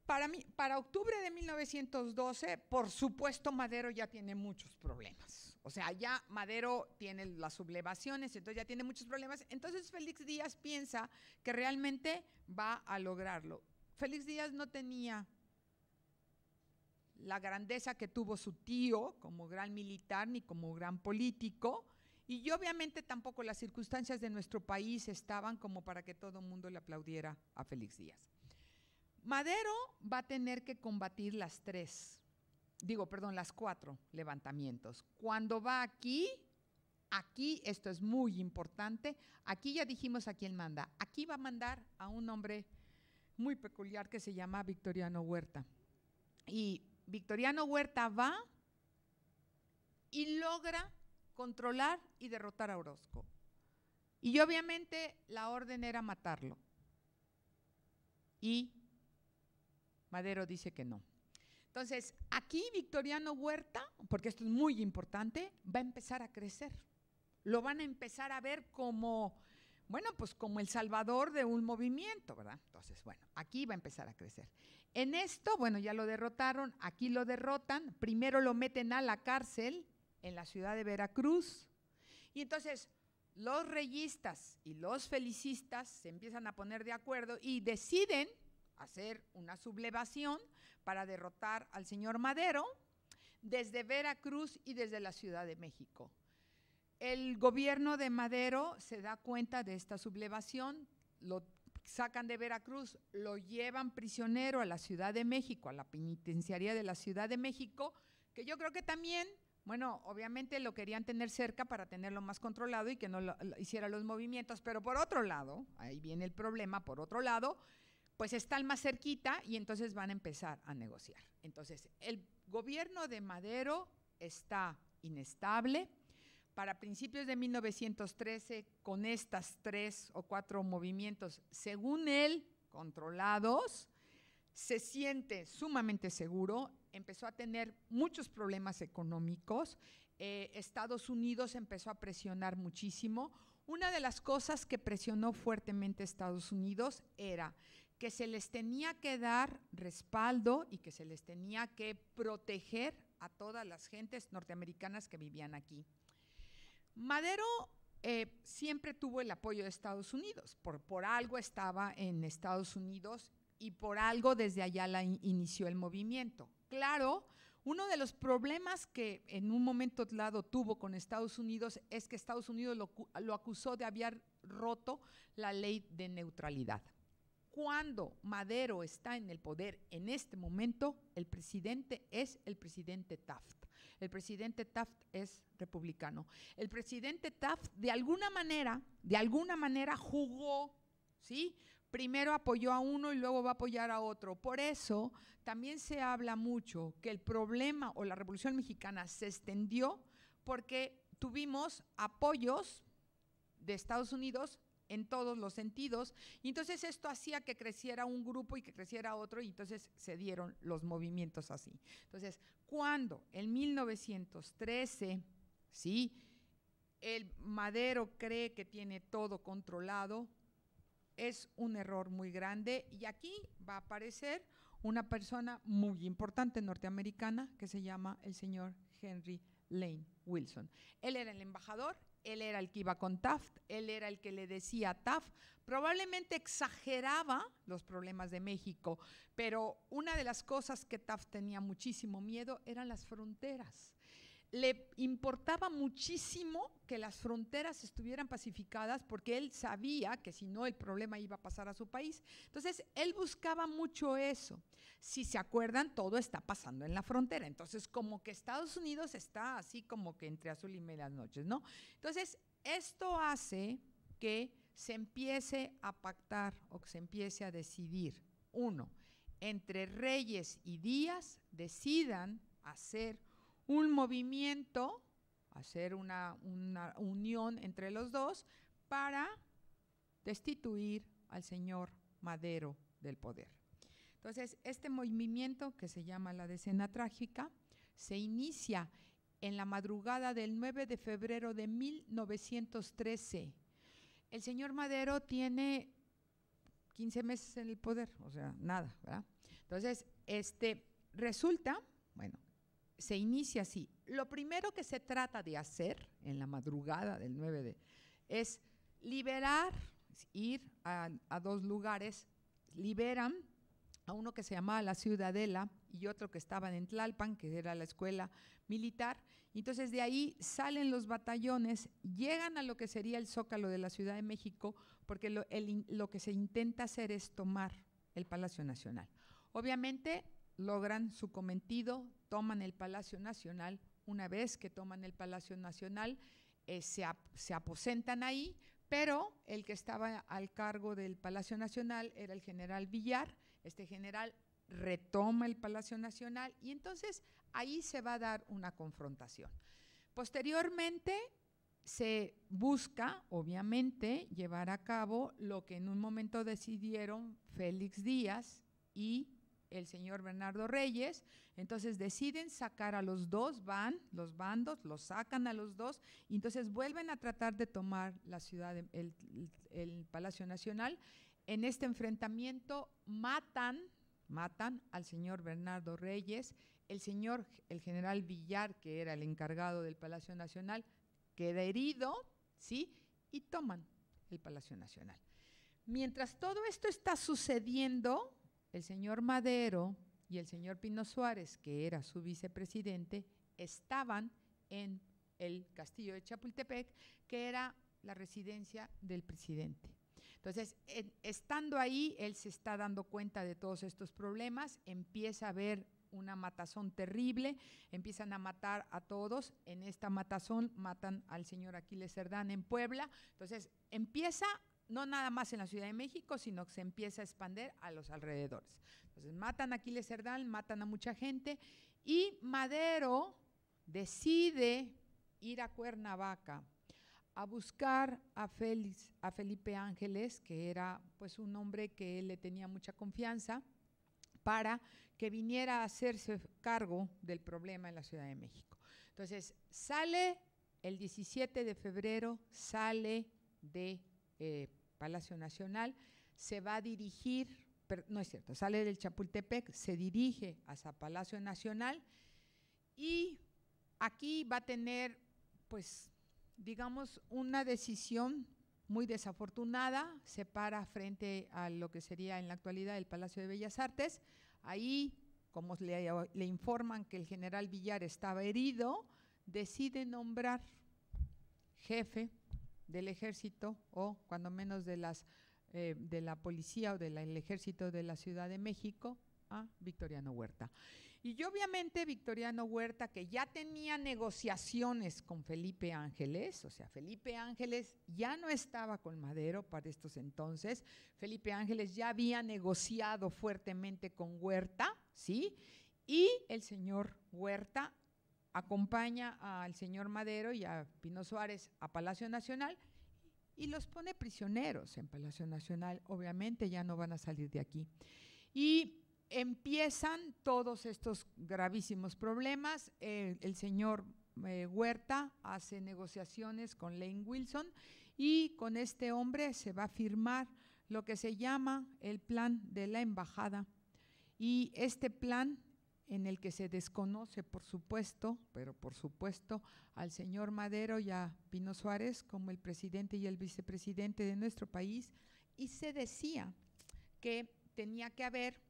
Para, mí, para octubre de 1912, por supuesto, Madero ya tiene muchos problemas. O sea, ya Madero tiene las sublevaciones, entonces ya tiene muchos problemas. Entonces Félix Díaz piensa que realmente va a lograrlo. Félix Díaz no tenía la grandeza que tuvo su tío como gran militar ni como gran político. Y obviamente tampoco las circunstancias de nuestro país estaban como para que todo el mundo le aplaudiera a Félix Díaz. Madero va a tener que combatir las tres, digo, perdón, las cuatro levantamientos. Cuando va aquí, aquí, esto es muy importante, aquí ya dijimos a quién manda. Aquí va a mandar a un hombre muy peculiar que se llama Victoriano Huerta. Y Victoriano Huerta va y logra controlar y derrotar a Orozco. Y obviamente la orden era matarlo. Y Madero dice que no. Entonces, aquí Victoriano Huerta, porque esto es muy importante, va a empezar a crecer. Lo van a empezar a ver como, bueno, pues como el salvador de un movimiento, ¿verdad? Entonces, bueno, aquí va a empezar a crecer. En esto, bueno, ya lo derrotaron, aquí lo derrotan, primero lo meten a la cárcel en la ciudad de Veracruz, y entonces los reyistas y los felicistas se empiezan a poner de acuerdo y deciden hacer una sublevación para derrotar al señor Madero desde Veracruz y desde la Ciudad de México. El gobierno de Madero se da cuenta de esta sublevación, lo sacan de Veracruz, lo llevan prisionero a la Ciudad de México, a la penitenciaría de la Ciudad de México, que yo creo que también, bueno, obviamente lo querían tener cerca para tenerlo más controlado y que no hiciera los movimientos, pero por otro lado, ahí viene el problema, por otro lado, pues están más cerquita y entonces van a empezar a negociar. Entonces, el gobierno de Madero está inestable. Para principios de 1913, con estas tres o cuatro movimientos, según él, controlados, se siente sumamente seguro, empezó a tener muchos problemas económicos, eh, Estados Unidos empezó a presionar muchísimo. Una de las cosas que presionó fuertemente Estados Unidos era que se les tenía que dar respaldo y que se les tenía que proteger a todas las gentes norteamericanas que vivían aquí. Madero eh, siempre tuvo el apoyo de Estados Unidos, por, por, algo estaba en Estados Unidos y por algo desde allá la inició el movimiento. Claro, uno de los problemas que en un momento dado tuvo con Estados Unidos es que Estados Unidos lo, lo acusó de haber roto la ley de neutralidad cuando Madero está en el poder en este momento, el presidente es el presidente Taft. El presidente Taft es republicano. El presidente Taft de alguna manera, de alguna manera jugó, ¿sí? Primero apoyó a uno y luego va a apoyar a otro. Por eso también se habla mucho que el problema o la Revolución Mexicana se extendió porque tuvimos apoyos de Estados Unidos en todos los sentidos. Y entonces esto hacía que creciera un grupo y que creciera otro, y entonces se dieron los movimientos así. Entonces, cuando en 1913, ¿sí? El Madero cree que tiene todo controlado, es un error muy grande y aquí va a aparecer una persona muy importante norteamericana que se llama el señor Henry Lane Wilson. Él era el embajador él era el que iba con Taft, él era el que le decía a Taft, probablemente exageraba los problemas de México, pero una de las cosas que Taft tenía muchísimo miedo eran las fronteras le importaba muchísimo que las fronteras estuvieran pacificadas porque él sabía que si no el problema iba a pasar a su país. Entonces, él buscaba mucho eso. Si se acuerdan, todo está pasando en la frontera. Entonces, como que Estados Unidos está así como que entre azul y medias noches, ¿no? Entonces, esto hace que se empiece a pactar o que se empiece a decidir. Uno, entre Reyes y Díaz decidan hacer un movimiento, hacer una, unión entre los dos para destituir al señor Madero del poder. Entonces, este movimiento que se llama la decena trágica se inicia en la madrugada del 9 de febrero de 1913. El señor Madero tiene 15 meses en el poder, o sea, nada, ¿verdad? Entonces, este, resulta, bueno, se inicia así. Lo primero que se trata de hacer en la madrugada del 9 de, es liberar, ir a, dos lugares, liberan a uno que se llamaba la Ciudadela y otro que estaba en Tlalpan, que era la escuela militar. Entonces de ahí salen los batallones, llegan a lo que sería el zócalo de la Ciudad de México, porque lo, lo que se intenta hacer es tomar el Palacio Nacional. Obviamente logran su cometido, toman el Palacio Nacional. Una vez que toman el Palacio Nacional, eh, se, se aposentan ahí, pero el que estaba al cargo del Palacio Nacional era el general Villar. Este general retoma el Palacio Nacional y entonces ahí se va a dar una confrontación. Posteriormente se busca, obviamente, llevar a cabo lo que en un momento decidieron Félix Díaz y el señor Bernardo Reyes. Entonces deciden sacar a los dos, van los bandos, los sacan a los dos, y entonces vuelven a tratar de tomar la ciudad, el, el Palacio Nacional. En este enfrentamiento matan, matan al señor Bernardo Reyes, el señor, el general Villar, que era el encargado del Palacio Nacional, queda herido, ¿sí? Y toman el Palacio Nacional. Mientras todo esto está sucediendo, el señor Madero y el señor Pino Suárez, que era su vicepresidente, estaban en el castillo de Chapultepec, que era la residencia del presidente. Entonces, estando ahí, él se está dando cuenta de todos estos problemas, empieza a ver una matazón terrible, empiezan a matar a todos, en esta matazón matan al señor Aquiles Cerdán en Puebla, entonces empieza no nada más en la Ciudad de México, sino que se empieza a expandir a los alrededores. Entonces matan a Aquiles Cerdán, matan a mucha gente y Madero decide ir a Cuernavaca a buscar a, a Felipe Ángeles, que era pues un hombre que él le tenía mucha confianza, para que viniera a hacerse cargo del problema en la Ciudad de México. Entonces, sale el 17 de febrero, sale de eh, Palacio Nacional, se va a dirigir, no es cierto, sale del Chapultepec, se dirige hacia Palacio Nacional y aquí va a tener, pues, digamos, una decisión muy desafortunada, se para frente a lo que sería en la actualidad el Palacio de Bellas Artes, Ahí, como le, informan que el general Villar estaba herido, decide nombrar jefe del ejército o cuando menos de, las, eh, de la policía o del ejército de la Ciudad de México a Victoriano Huerta. Y obviamente Victoriano Huerta, que ya tenía negociaciones con Felipe Ángeles, o sea, Felipe Ángeles ya no estaba con Madero para estos entonces, Felipe Ángeles ya había negociado fuertemente con Huerta, ¿sí? Y el señor Huerta acompaña al señor Madero y a Pino Suárez a Palacio Nacional y los pone prisioneros en Palacio Nacional. Obviamente ya no van a salir de aquí. Y empiezan todos estos gravísimos problemas. el señor eh, Huerta hace negociaciones con Lane Wilson y con este hombre se va a firmar lo que se llama el plan de la embajada. Y este plan en el que se desconoce, por supuesto, pero por supuesto, al señor Madero y a Pino Suárez como el presidente y el vicepresidente de nuestro país, y se decía que tenía que haber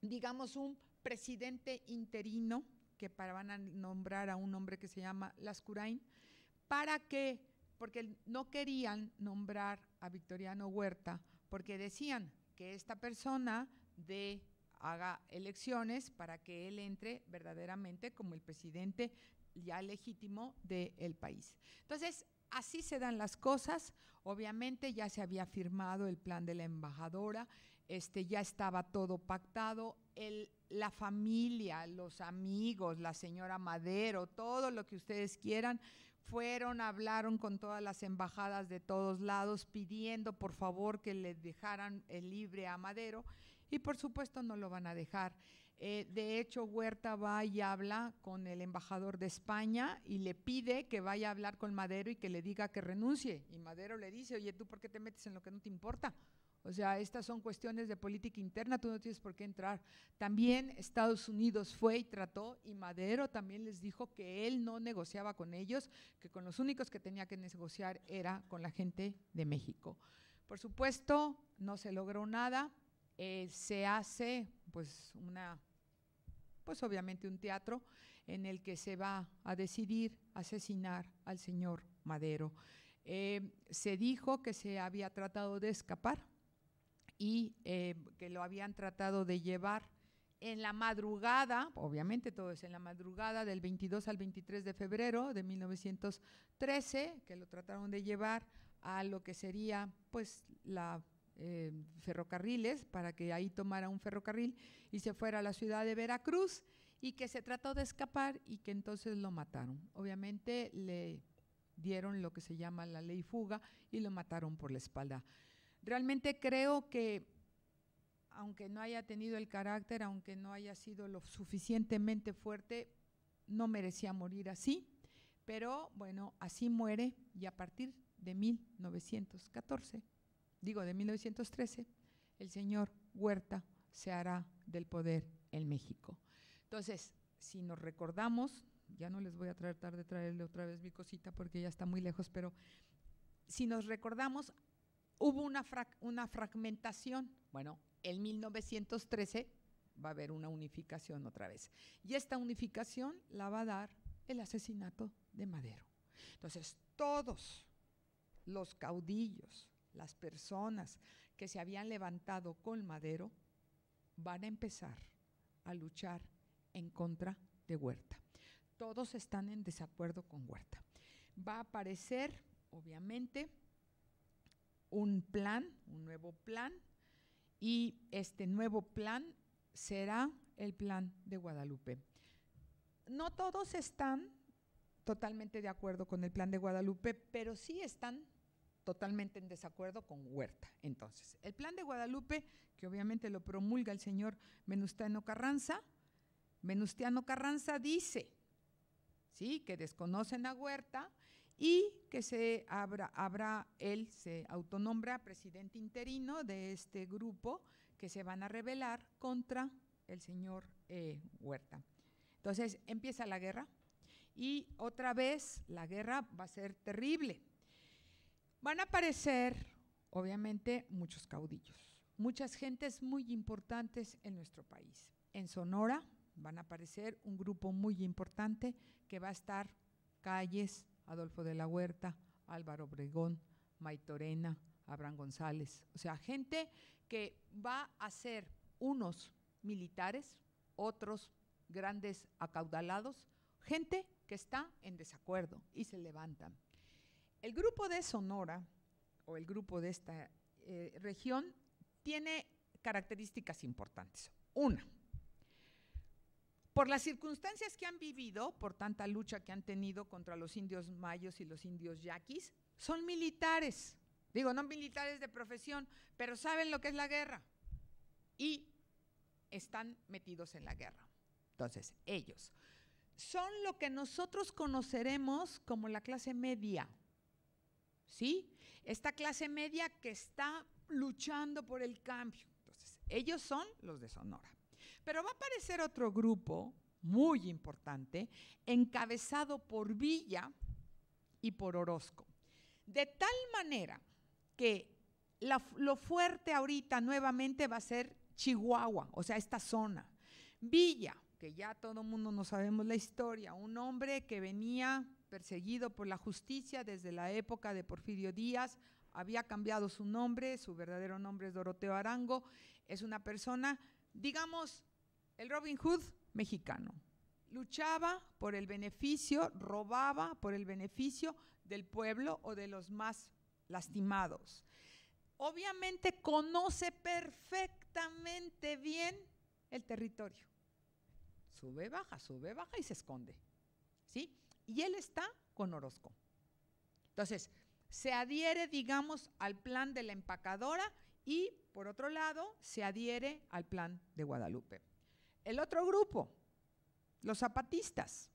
digamos, un presidente interino, que para, van a nombrar a un hombre que se llama Lascurain, para que, porque no querían nombrar a Victoriano Huerta, porque decían que esta persona de haga elecciones para que él entre verdaderamente como el presidente ya legítimo del país. Entonces, así se dan las cosas. Obviamente ya se había firmado el plan de la embajadora, este, ya estaba todo pactado, el, la familia, los amigos, la señora Madero, todo lo que ustedes quieran, fueron, hablaron con todas las embajadas de todos lados pidiendo por favor que le dejaran el libre a Madero y por supuesto no lo van a dejar. Eh, de hecho, Huerta va y habla con el embajador de España y le pide que vaya a hablar con Madero y que le diga que renuncie. Y Madero le dice, oye, ¿tú por qué te metes en lo que no te importa? O sea, estas son cuestiones de política interna, tú no tienes por qué entrar. También Estados Unidos fue y trató y Madero también les dijo que él no negociaba con ellos, que con los únicos que tenía que negociar era con la gente de México. Por supuesto, no se logró nada. Eh, se hace, pues, una, pues obviamente un teatro en el que se va a decidir asesinar al señor Madero. Eh, se dijo que se había tratado de escapar, y eh, que lo habían tratado de llevar en la madrugada, obviamente todo es en la madrugada del 22 al 23 de febrero de 1913, que lo trataron de llevar a lo que sería pues la eh, ferrocarriles para que ahí tomara un ferrocarril y se fuera a la ciudad de Veracruz y que se trató de escapar y que entonces lo mataron. Obviamente le dieron lo que se llama la ley fuga y lo mataron por la espalda. Realmente creo que aunque no haya tenido el carácter, aunque no haya sido lo suficientemente fuerte, no merecía morir así, pero bueno, así muere y a partir de 1914, digo de 1913, el señor Huerta se hará del poder en México. Entonces, si nos recordamos, ya no les voy a tratar de traerle otra vez mi cosita porque ya está muy lejos, pero si nos recordamos, hubo una, una fragmentación. Bueno, en 1913 va a haber una unificación otra vez. Y esta unificación la va a dar el asesinato de Madero. Entonces, todos los caudillos, las personas que se habían levantado con Madero, van a empezar a luchar en contra de Huerta. Todos están en desacuerdo con Huerta. Va a aparecer, obviamente, un plan, un nuevo plan, y este nuevo plan será el plan de Guadalupe. No todos están totalmente de acuerdo con el plan de Guadalupe, pero sí están totalmente en desacuerdo con Huerta. Entonces, el plan de Guadalupe, que obviamente lo promulga el señor Venustiano Carranza, Venustiano Carranza dice, ¿sí? que desconocen a Huerta y que se habrá, habrá, él se autonombra presidente interino de este grupo que se van a rebelar contra el señor eh, Huerta. Entonces empieza la guerra y otra vez la guerra va a ser terrible. Van a aparecer, obviamente, muchos caudillos, muchas gentes muy importantes en nuestro país. En Sonora van a aparecer un grupo muy importante que va a estar calles, Adolfo de la Huerta, Álvaro Obregón, Maitorena, Abraham González. O sea, gente que va a ser unos militares, otros grandes acaudalados, gente que está en desacuerdo y se levantan. El grupo de Sonora, o el grupo de esta eh, región, tiene características importantes. Una, por las circunstancias que han vivido, por tanta lucha que han tenido contra los indios mayos y los indios yaquis, son militares. Digo, no militares de profesión, pero saben lo que es la guerra. Y están metidos en la guerra. Entonces, ellos son lo que nosotros conoceremos como la clase media. ¿Sí? Esta clase media que está luchando por el cambio. Entonces, ellos son los de Sonora. Pero va a aparecer otro grupo muy importante, encabezado por Villa y por Orozco. De tal manera que lo fuerte ahorita nuevamente va a ser Chihuahua, o sea, esta zona. Villa, que ya todo el mundo no sabemos la historia, un hombre que venía perseguido por la justicia desde la época de Porfirio Díaz, había cambiado su nombre, su verdadero nombre es Doroteo Arango, es una persona, digamos, el Robin Hood mexicano. Luchaba por el beneficio, robaba por el beneficio del pueblo o de los más lastimados. Obviamente conoce perfectamente bien el territorio. Sube, baja, sube, baja y se esconde. ¿Sí? Y él está con Orozco. Entonces, se adhiere, digamos, al plan de la empacadora y, por otro lado, se adhiere al plan de Guadalupe. El otro grupo, los zapatistas.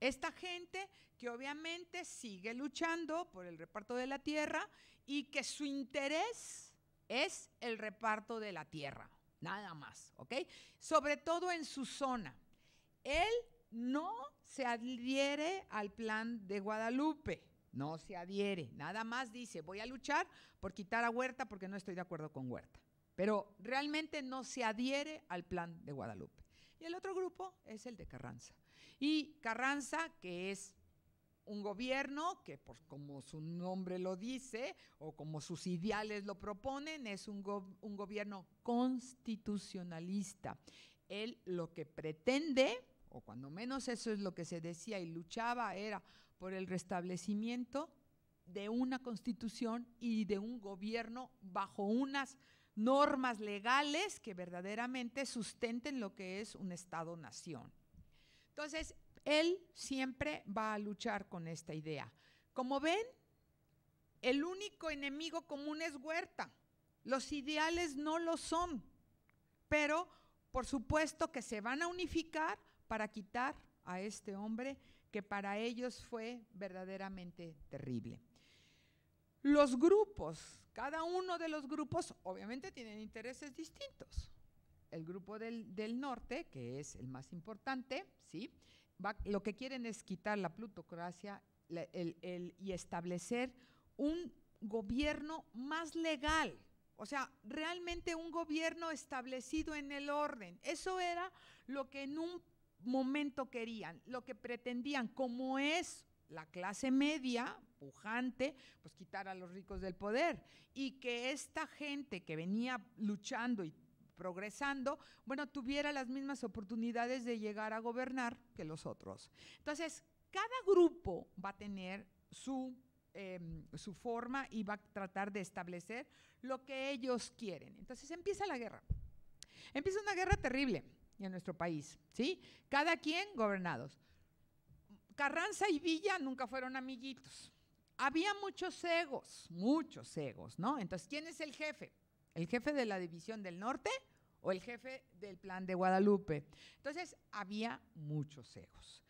Esta gente que obviamente sigue luchando por el reparto de la tierra y que su interés es el reparto de la tierra, nada más, ¿ok? Sobre todo en su zona. Él no se adhiere al plan de Guadalupe, no se adhiere, nada más dice, voy a luchar por quitar a Huerta porque no estoy de acuerdo con Huerta pero realmente no se adhiere al plan de Guadalupe. Y el otro grupo es el de Carranza. Y Carranza, que es un gobierno que, por como su nombre lo dice, o como sus ideales lo proponen, es un, un gobierno constitucionalista. Él lo que pretende, o cuando menos eso es lo que se decía y luchaba, era por el restablecimiento de una constitución y de un gobierno bajo unas normas legales que verdaderamente sustenten lo que es un Estado-nación. Entonces, él siempre va a luchar con esta idea. Como ven, el único enemigo común es Huerta. Los ideales no lo son, pero por supuesto que se van a unificar para quitar a este hombre que para ellos fue verdaderamente terrible. Los grupos, cada uno de los grupos obviamente tienen intereses distintos. El grupo del, norte, que es el más importante, ¿sí? lo que quieren es quitar la plutocracia y establecer un gobierno más legal, o sea, realmente un gobierno establecido en el orden. Eso era lo que en un momento querían, lo que pretendían, como es la clase media, pujante, pues quitar a los ricos del poder y que esta gente que venía luchando y progresando, bueno, tuviera las mismas oportunidades de llegar a gobernar que los otros. Entonces, cada grupo va a tener su, em, su forma y va a tratar de establecer lo que ellos quieren. Entonces empieza la guerra. Empieza una guerra terrible en nuestro país, ¿sí? Cada quien gobernados. Carranza y Villa nunca fueron amiguitos. Había muchos egos, muchos egos, ¿no? Entonces, ¿quién es el jefe? ¿El jefe de la División del Norte o el jefe del Plan de Guadalupe? Entonces, había muchos egos.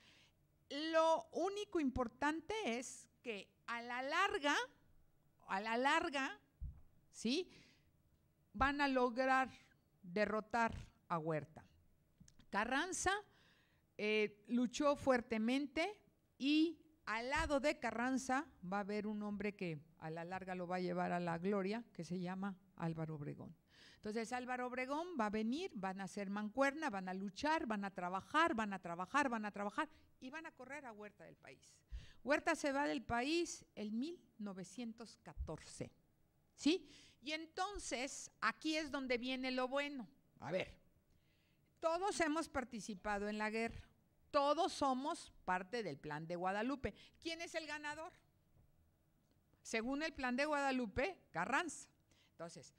Lo único importante es que a la larga, a la larga, ¿sí? Van a lograr derrotar a Huerta. Carranza eh, luchó fuertemente y al lado de Carranza va a haber un hombre que a la larga lo va a llevar a la gloria, que se llama Álvaro Obregón. Entonces Álvaro Obregón va a venir, van a hacer mancuerna, van a luchar, van a trabajar, van a trabajar, van a trabajar y van a correr a Huerta del país. Huerta se va del país en 1914. ¿Sí? Y entonces aquí es donde viene lo bueno. A ver, todos hemos participado en la guerra. Todos somos parte del plan de Guadalupe. ¿Quién es el ganador? Según el plan de Guadalupe, Carranza. Entonces,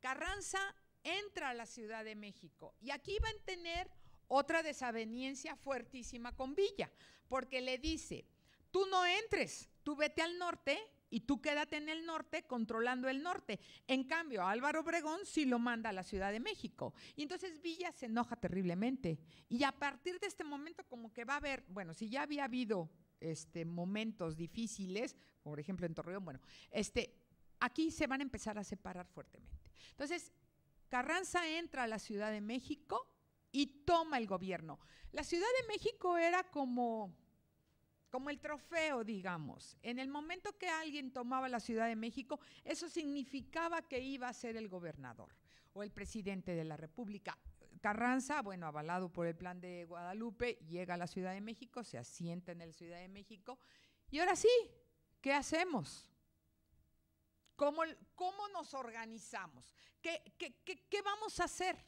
Carranza entra a la Ciudad de México y aquí va a tener otra desaveniencia fuertísima con Villa, porque le dice, tú no entres, tú vete al norte y tú quédate en el norte controlando el norte. En cambio, Álvaro Obregón sí lo manda a la Ciudad de México. Y entonces Villa se enoja terriblemente. Y a partir de este momento como que va a haber, bueno, si ya había habido este, momentos difíciles, por ejemplo en Torreón, bueno, este, aquí se van a empezar a separar fuertemente. Entonces, Carranza entra a la Ciudad de México y toma el gobierno. La Ciudad de México era como como el trofeo, digamos. En el momento que alguien tomaba la Ciudad de México, eso significaba que iba a ser el gobernador o el presidente de la República. Carranza, bueno, avalado por el plan de Guadalupe, llega a la Ciudad de México, se asienta en la Ciudad de México. Y ahora sí, ¿qué hacemos? ¿Cómo, cómo nos organizamos? ¿Qué, qué, qué vamos a hacer?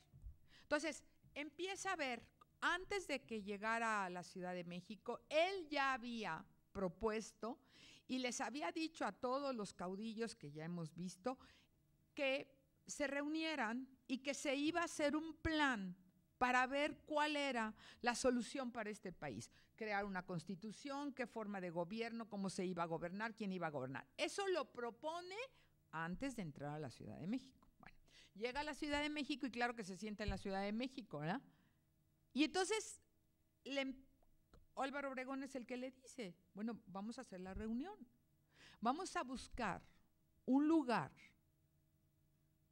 Entonces, empieza a ver antes de que llegara a la Ciudad de México, él ya había propuesto y les había dicho a todos los caudillos que ya hemos visto que se reunieran y que se iba a hacer un plan para ver cuál era la solución para este país. Crear una constitución, qué forma de gobierno, cómo se iba a gobernar, quién iba a gobernar. Eso lo propone antes de entrar a la Ciudad de México. Bueno, llega a la Ciudad de México y claro que se sienta en la Ciudad de México, ¿verdad? Y entonces Álvaro Obregón es el que le dice, bueno, vamos a hacer la reunión. Vamos a buscar un lugar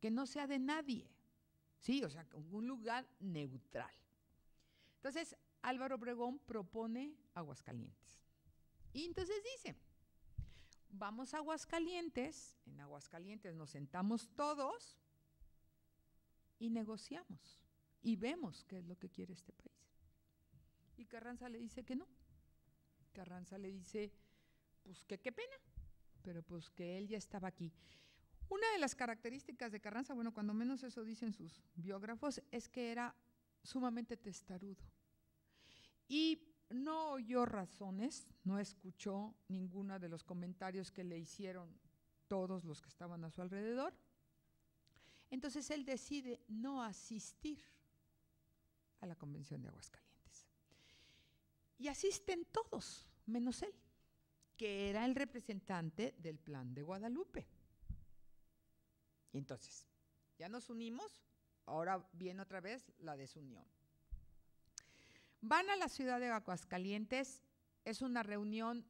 que no sea de nadie. Sí, o sea, un lugar neutral. Entonces, Álvaro Obregón propone Aguascalientes. Y entonces dice, vamos a Aguascalientes, en Aguascalientes nos sentamos todos y negociamos y vemos qué es lo que quiere este país. Y Carranza le dice que no. Carranza le dice, pues que qué pena, pero pues que él ya estaba aquí. Una de las características de Carranza, bueno, cuando menos eso dicen sus biógrafos, es que era sumamente testarudo. Y no oyó razones, no escuchó ninguno de los comentarios que le hicieron todos los que estaban a su alrededor. Entonces él decide no asistir a la convención de Aguascalientes. Y asisten todos, menos él, que era el representante del plan de Guadalupe. Entonces, ya nos unimos, ahora viene otra vez la desunión. Van a la ciudad de Aguascalientes, es una reunión,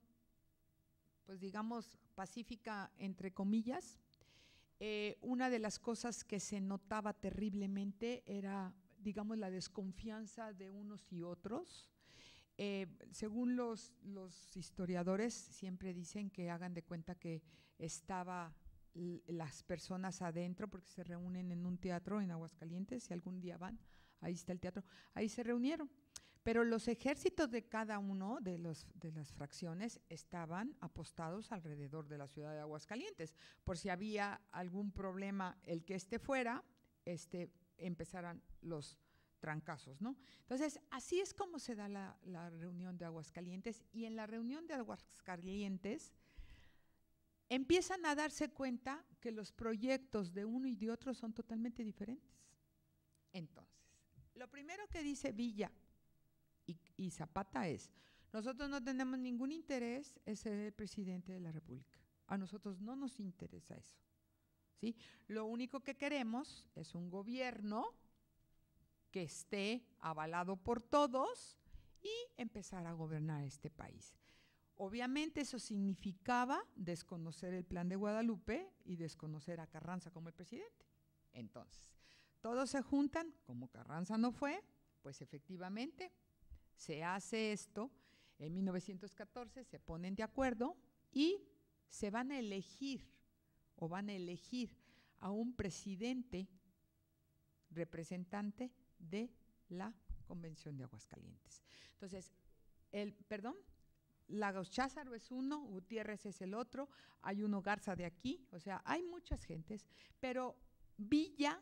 pues digamos, pacífica, entre comillas. Eh, una de las cosas que se notaba terriblemente era, digamos, la desconfianza de unos y otros. Eh, según los, historiadores, siempre dicen que hagan de cuenta que estaba las personas adentro, porque se reúnen en un teatro en Aguascalientes, si algún día van, ahí está el teatro, ahí se reunieron. Pero los ejércitos de cada uno de, los, de las fracciones estaban apostados alrededor de la ciudad de Aguascalientes, por si había algún problema, el que esté fuera, este, empezaran los trancazos, ¿no? Entonces, así es como se da la, la reunión de Aguascalientes, y en la reunión de Aguascalientes empiezan a darse cuenta que los proyectos de uno y de otro son totalmente diferentes. Entonces, lo primero que dice Villa, y, Zapata es, nosotros no tenemos ningún interés en ser el presidente de la República. A nosotros no nos interesa eso. Lo único que queremos es un gobierno que esté avalado por todos y empezar a gobernar este país. Obviamente eso significaba desconocer el plan de Guadalupe y desconocer a Carranza como el presidente. Entonces, todos se juntan, como Carranza no fue, pues efectivamente se hace esto, en 1914 se ponen de acuerdo y se van a elegir van a elegir a un presidente representante de la Convención de Aguascalientes. Entonces, el, perdón, Lagos Cházaro es uno, Gutiérrez es el otro, hay uno Garza de aquí, o sea, hay muchas gentes, pero Villa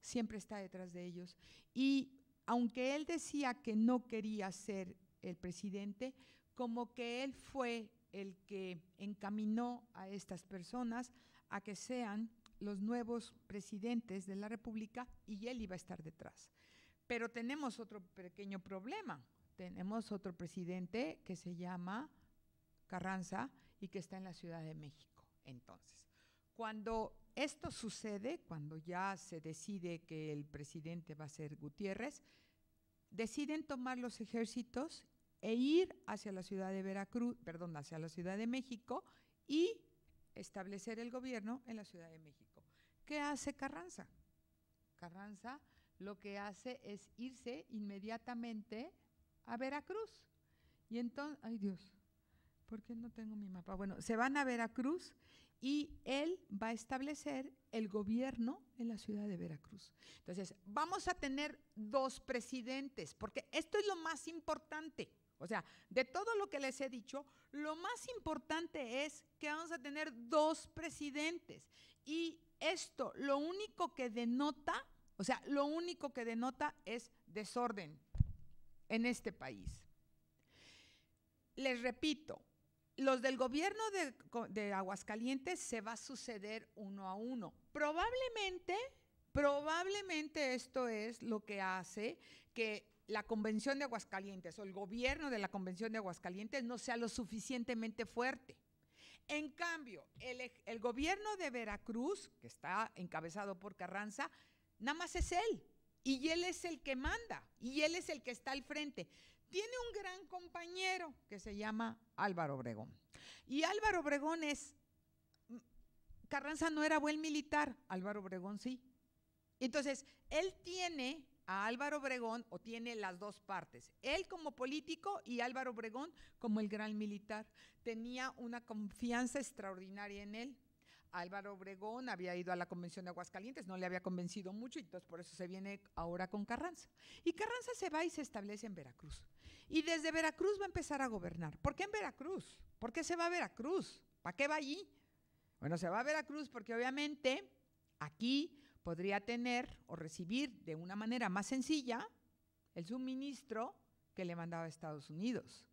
siempre está detrás de ellos. Y aunque él decía que no quería ser el presidente, como que él fue el que encaminó a estas personas a que sean los nuevos presidentes de la República y él iba a estar detrás. Pero tenemos otro pequeño problema. Tenemos otro presidente que se llama Carranza y que está en la Ciudad de México. Entonces, cuando esto sucede, cuando ya se decide que el presidente va a ser Gutiérrez, deciden tomar los ejércitos e ir hacia la ciudad de Veracruz, perdón, hacia la Ciudad de México y establecer el gobierno en la Ciudad de México. ¿Qué hace Carranza? Carranza lo que hace es irse inmediatamente a Veracruz. Y entonces, ay Dios, ¿por qué no tengo mi mapa? Bueno, se van a Veracruz y él va a establecer el gobierno en la ciudad de Veracruz. Entonces, vamos a tener dos presidentes, porque esto es lo más importante. O sea, de todo lo que les he dicho, lo más importante es que vamos a tener dos presidentes. Y esto lo único que denota, o sea, lo único que denota es desorden en este país. Les repito, los del gobierno de, Aguascalientes se va a suceder uno a uno. Probablemente, probablemente esto es lo que hace que la convención de Aguascalientes o el gobierno de la convención de Aguascalientes no sea lo suficientemente fuerte. En cambio, el, gobierno de Veracruz, que está encabezado por Carranza, nada más es él. Y él es el que manda, y él es el que está al frente tiene un gran compañero que se llama Álvaro Obregón. Y Álvaro Obregón es, mm, Carranza no era buen militar, Álvaro Obregón sí. Entonces, él tiene a Álvaro Obregón, o tiene las dos partes, él como político y Álvaro Obregón como el gran militar. Tenía una confianza extraordinaria en él. Álvaro Obregón había ido a la convención de Aguascalientes, no le había convencido mucho y entonces por eso se viene ahora con Carranza. Y Carranza se va y se establece en Veracruz. Y desde Veracruz va a empezar a gobernar. ¿Por qué en Veracruz? ¿Por qué se va a Veracruz? ¿Para qué va allí? Bueno, se va a Veracruz porque obviamente aquí podría tener o recibir de una manera más sencilla el suministro que le mandaba a Estados Unidos.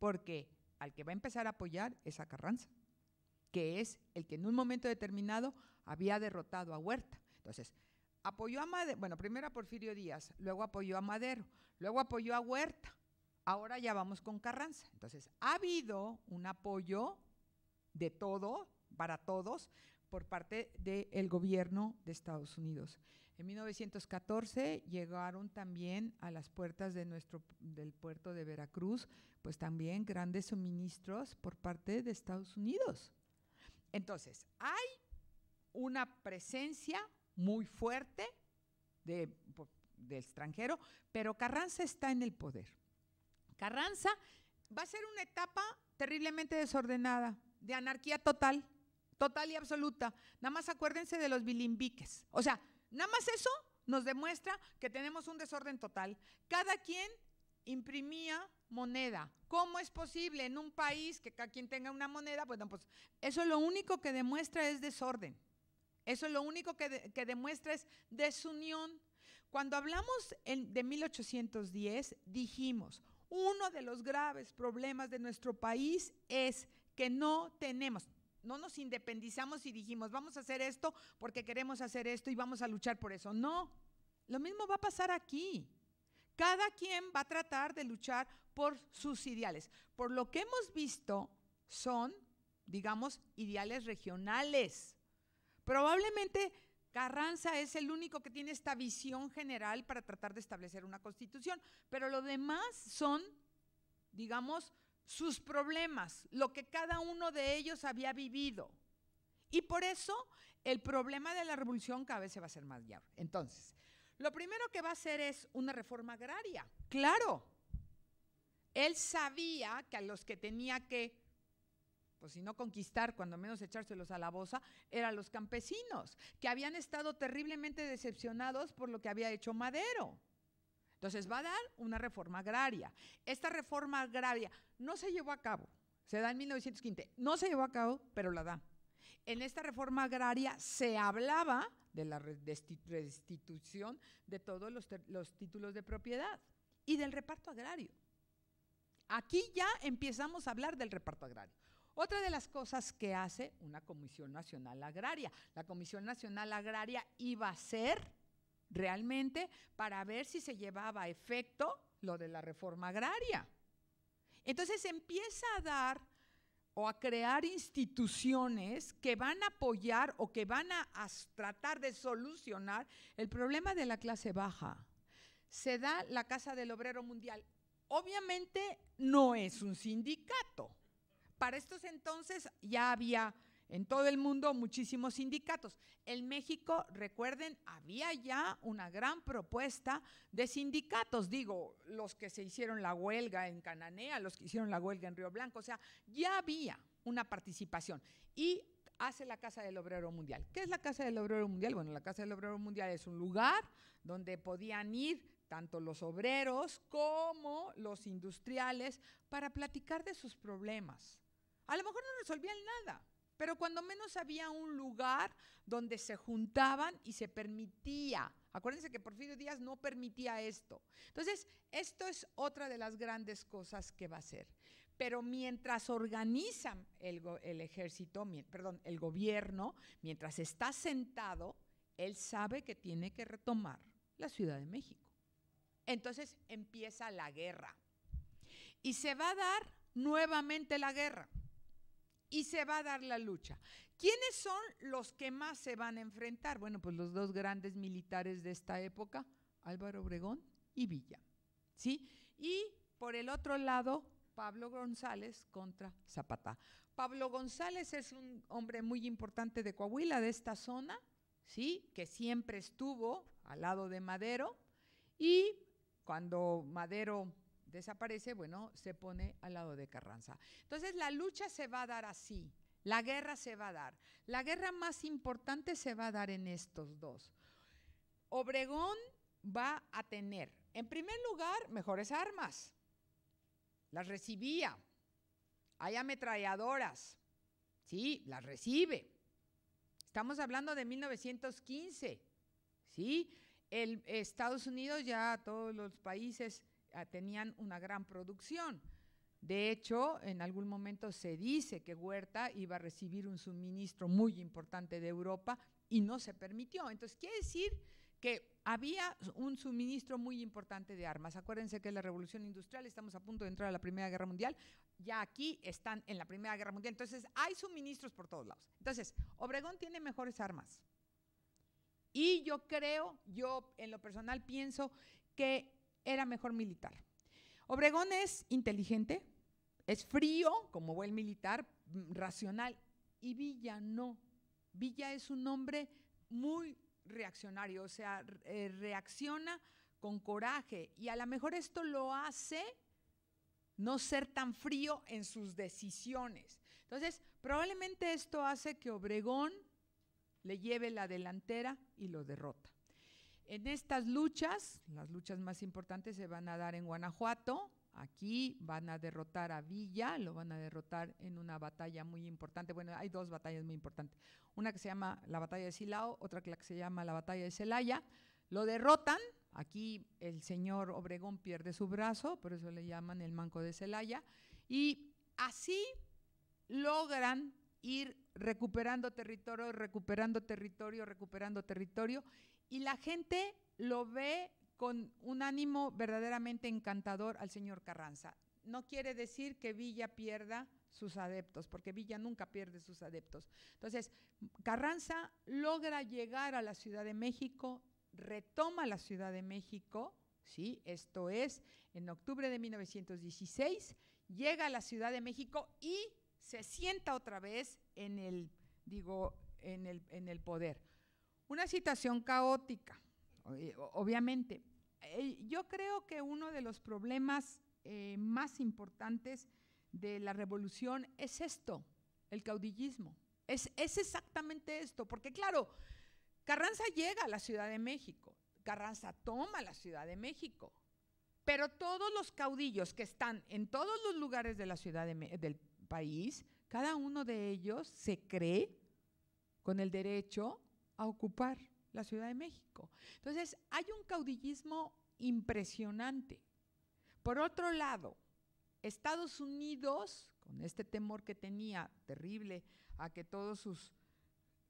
Porque al que va a empezar a apoyar es a Carranza, que es el que en un momento determinado había derrotado a Huerta. Entonces, apoyó a Madero, bueno, primero a Porfirio Díaz, luego apoyó a Madero, luego apoyó a Huerta, ahora ya vamos con Carranza. Entonces, ha habido un apoyo de todo, para todos, por parte del gobierno de Estados Unidos. En 1914 llegaron también a las puertas de nuestro, del puerto de Veracruz, pues también grandes suministros por parte de Estados Unidos. Entonces, hay una presencia muy fuerte de, de extranjero, pero Carranza está en el poder. Carranza va a ser una etapa terriblemente desordenada, de anarquía total, total y absoluta. Nada más acuérdense de los bilimbiques. O sea, nada más eso nos demuestra que tenemos un desorden total. Cada quien imprimía moneda. ¿Cómo es posible en un país que cada quien tenga una moneda? Bueno, pues eso lo único que demuestra es desorden. Eso lo único que, que demuestra es desunión. Cuando hablamos de 1810, dijimos, uno de los graves problemas de nuestro país es que no tenemos, no nos independizamos y dijimos, vamos a hacer esto porque queremos hacer esto y vamos a luchar por eso. No, lo mismo va a pasar aquí. Cada quien va a tratar de luchar por sus ideales. Por lo que hemos visto son, digamos, ideales regionales. Probablemente Carranza es el único que tiene esta visión general para tratar de establecer una constitución, pero lo demás son, digamos, sus problemas, lo que cada uno de ellos había vivido. Y por eso el problema de la revolución cada vez se va a hacer más grave. Entonces, lo primero que va a hacer es una reforma agraria. Claro, él sabía que a los que tenía que, pues si no conquistar, cuando menos echárselos a la bosa, eran los campesinos, que habían estado terriblemente decepcionados por lo que había hecho Madero. Entonces va a dar una reforma agraria. Esta reforma agraria no se llevó a cabo, se da en 1915, no se llevó a cabo, pero la da. En esta reforma agraria se hablaba de la restitución de todos los, los títulos de propiedad y del reparto agrario. Aquí ya empezamos a hablar del reparto agrario. Otra de las cosas que hace una Comisión Nacional Agraria. La Comisión Nacional Agraria iba a ser realmente para ver si se llevaba a efecto lo de la reforma agraria. Entonces empieza a dar o a crear instituciones que van a apoyar o que van a, tratar de solucionar el problema de la clase baja. Se da la Casa del Obrero Mundial. Obviamente no es un sindicato. Para estos entonces ya había en todo el mundo muchísimos sindicatos. En México, recuerden, había ya una gran propuesta de sindicatos, digo, los que se hicieron la huelga en Cananea, los que hicieron la huelga en Río Blanco, o sea, ya había una participación. Y hace la Casa del Obrero Mundial. ¿Qué es la Casa del Obrero Mundial? Bueno, la Casa del Obrero Mundial es un lugar donde podían ir tanto los obreros como los industriales para platicar de sus problemas. A lo mejor no resolvían nada, pero cuando menos había un lugar donde se juntaban y se permitía. Acuérdense que Porfirio Díaz no permitía esto. Entonces, esto es otra de las grandes cosas que va a hacer. Pero mientras organizan el, ejército, perdón, el gobierno, mientras está sentado, él sabe que tiene que retomar la Ciudad de México. Entonces empieza la guerra. Y se va a dar nuevamente la guerra y se va a dar la lucha. ¿Quiénes son los que más se van a enfrentar? Bueno, pues los dos grandes militares de esta época, Álvaro Obregón y Villa. ¿Sí? Y por el otro lado, Pablo González contra Zapata. Pablo González es un hombre muy importante de Coahuila, de esta zona, ¿sí? Que siempre estuvo al lado de Madero y cuando Madero desaparece, bueno, se pone al lado de Carranza. Entonces la lucha se va a dar así, la guerra se va a dar. La guerra más importante se va a dar en estos dos. Obregón va a tener, en primer lugar, mejores armas. Las recibía. Hay ametralladoras. Sí, las recibe. Estamos hablando de 1915. Sí, el Estados Unidos ya todos los países tenían una gran producción. De hecho, en algún momento se dice que Huerta iba a recibir un suministro muy importante de Europa y no se permitió. Entonces, quiere decir que había un suministro muy importante de armas. Acuérdense que la revolución industrial, estamos a punto de entrar a la Primera Guerra Mundial, ya aquí están en la Primera Guerra Mundial, entonces hay suministros por todos lados. Entonces, Obregón tiene mejores armas. Y yo creo, yo en lo personal pienso que era mejor militar. Obregón es inteligente, es frío, como buen militar, mm, racional, y Villa no. Villa es un hombre muy reaccionario, o sea, eh, reacciona con coraje y a lo mejor esto lo hace no ser tan frío en sus decisiones. Entonces, probablemente esto hace que Obregón le lleve la delantera y lo derrota. En estas luchas, las luchas más importantes se van a dar en Guanajuato, Aquí van a derrotar a Villa, lo van a derrotar en una batalla muy importante. Bueno, hay dos batallas muy importantes. Una que se llama la batalla de Silao, otra que, se llama la batalla de Celaya. Lo derrotan. Aquí el señor Obregón pierde su brazo, por eso le llaman el manco de Celaya. Y así logran ir recuperando territorio, recuperando territorio, recuperando territorio. Y la gente lo ve con un ánimo verdaderamente encantador al señor Carranza. No quiere decir que Villa pierda sus adeptos, porque Villa nunca pierde sus adeptos. Entonces, Carranza logra llegar a la Ciudad de México, retoma la Ciudad de México, ¿sí? Esto es, en octubre de 1916, llega a la Ciudad de México y se sienta otra vez en el, digo, en el, en el poder. Una situación caótica, obviamente, eh, yo creo que uno de los problemas eh, más importantes de la revolución es esto, el caudillismo. Es, exactamente esto, porque claro, Carranza llega a la Ciudad de México, Carranza toma la Ciudad de México, pero todos los caudillos que están en todos los lugares de la ciudad del país, cada uno de ellos se cree con el derecho a ocupar la Ciudad de México. Entonces, hay un caudillismo impresionante. Por otro lado, Estados Unidos, con este temor que tenía terrible a que todos sus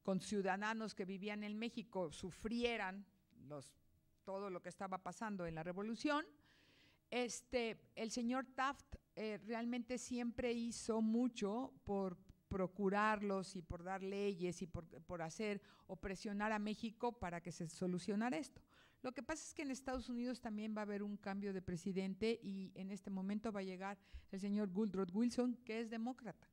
conciudadanos que vivían en México sufrieran los, todo lo que estaba pasando en la revolución, este, el señor Taft eh, realmente siempre hizo mucho por procurarlos y por dar leyes y por, por hacer o presionar a México para que se solucionara esto. Lo que pasa es que en Estados Unidos también va a haber un cambio de presidente y en este momento va a llegar el señor Woodrow Wilson, que es demócrata.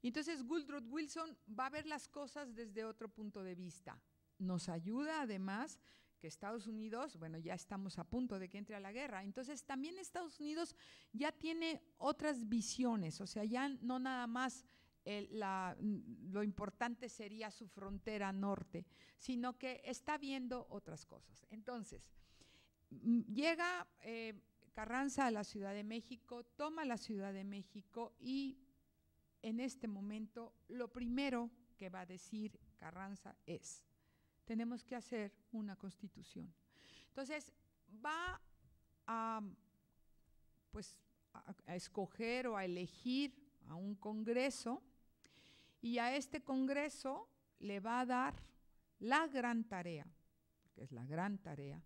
entonces Woodrow Wilson va a ver las cosas desde otro punto de vista. Nos ayuda además que Estados Unidos, bueno, ya estamos a punto de que entre a la guerra. Entonces también Estados Unidos ya tiene otras visiones, o sea, ya no nada más lo importante sería su frontera norte, sino que está viendo otras cosas. Entonces, llega eh, Carranza a la Ciudad de México, toma la Ciudad de México y en este momento lo primero que va a decir Carranza es, tenemos que hacer una constitución. Entonces, va a, pues, a escoger o a elegir a un congreso y a este Congreso le va a dar la gran tarea, porque es la gran tarea,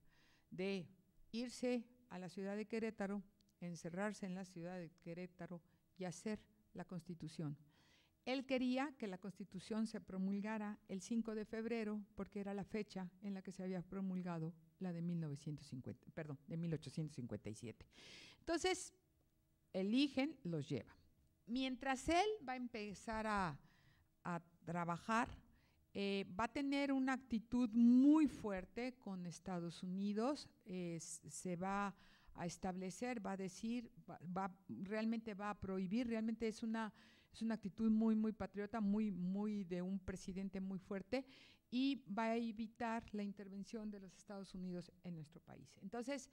de irse a la ciudad de Querétaro, encerrarse en la ciudad de Querétaro y hacer la constitución. Él quería que la constitución se promulgara el 5 de febrero porque era la fecha en la que se había promulgado la de 1950, perdón, de 1857. Entonces, eligen, los lleva. Mientras él va a empezar a a trabajar, eh, va a tener una actitud muy fuerte con Estados Unidos, se va a establecer, va a decir, va, realmente va a prohibir, realmente es una, es una actitud muy, muy patriota, muy, muy de un presidente muy fuerte y va a evitar la intervención de los Estados Unidos en nuestro país. Entonces,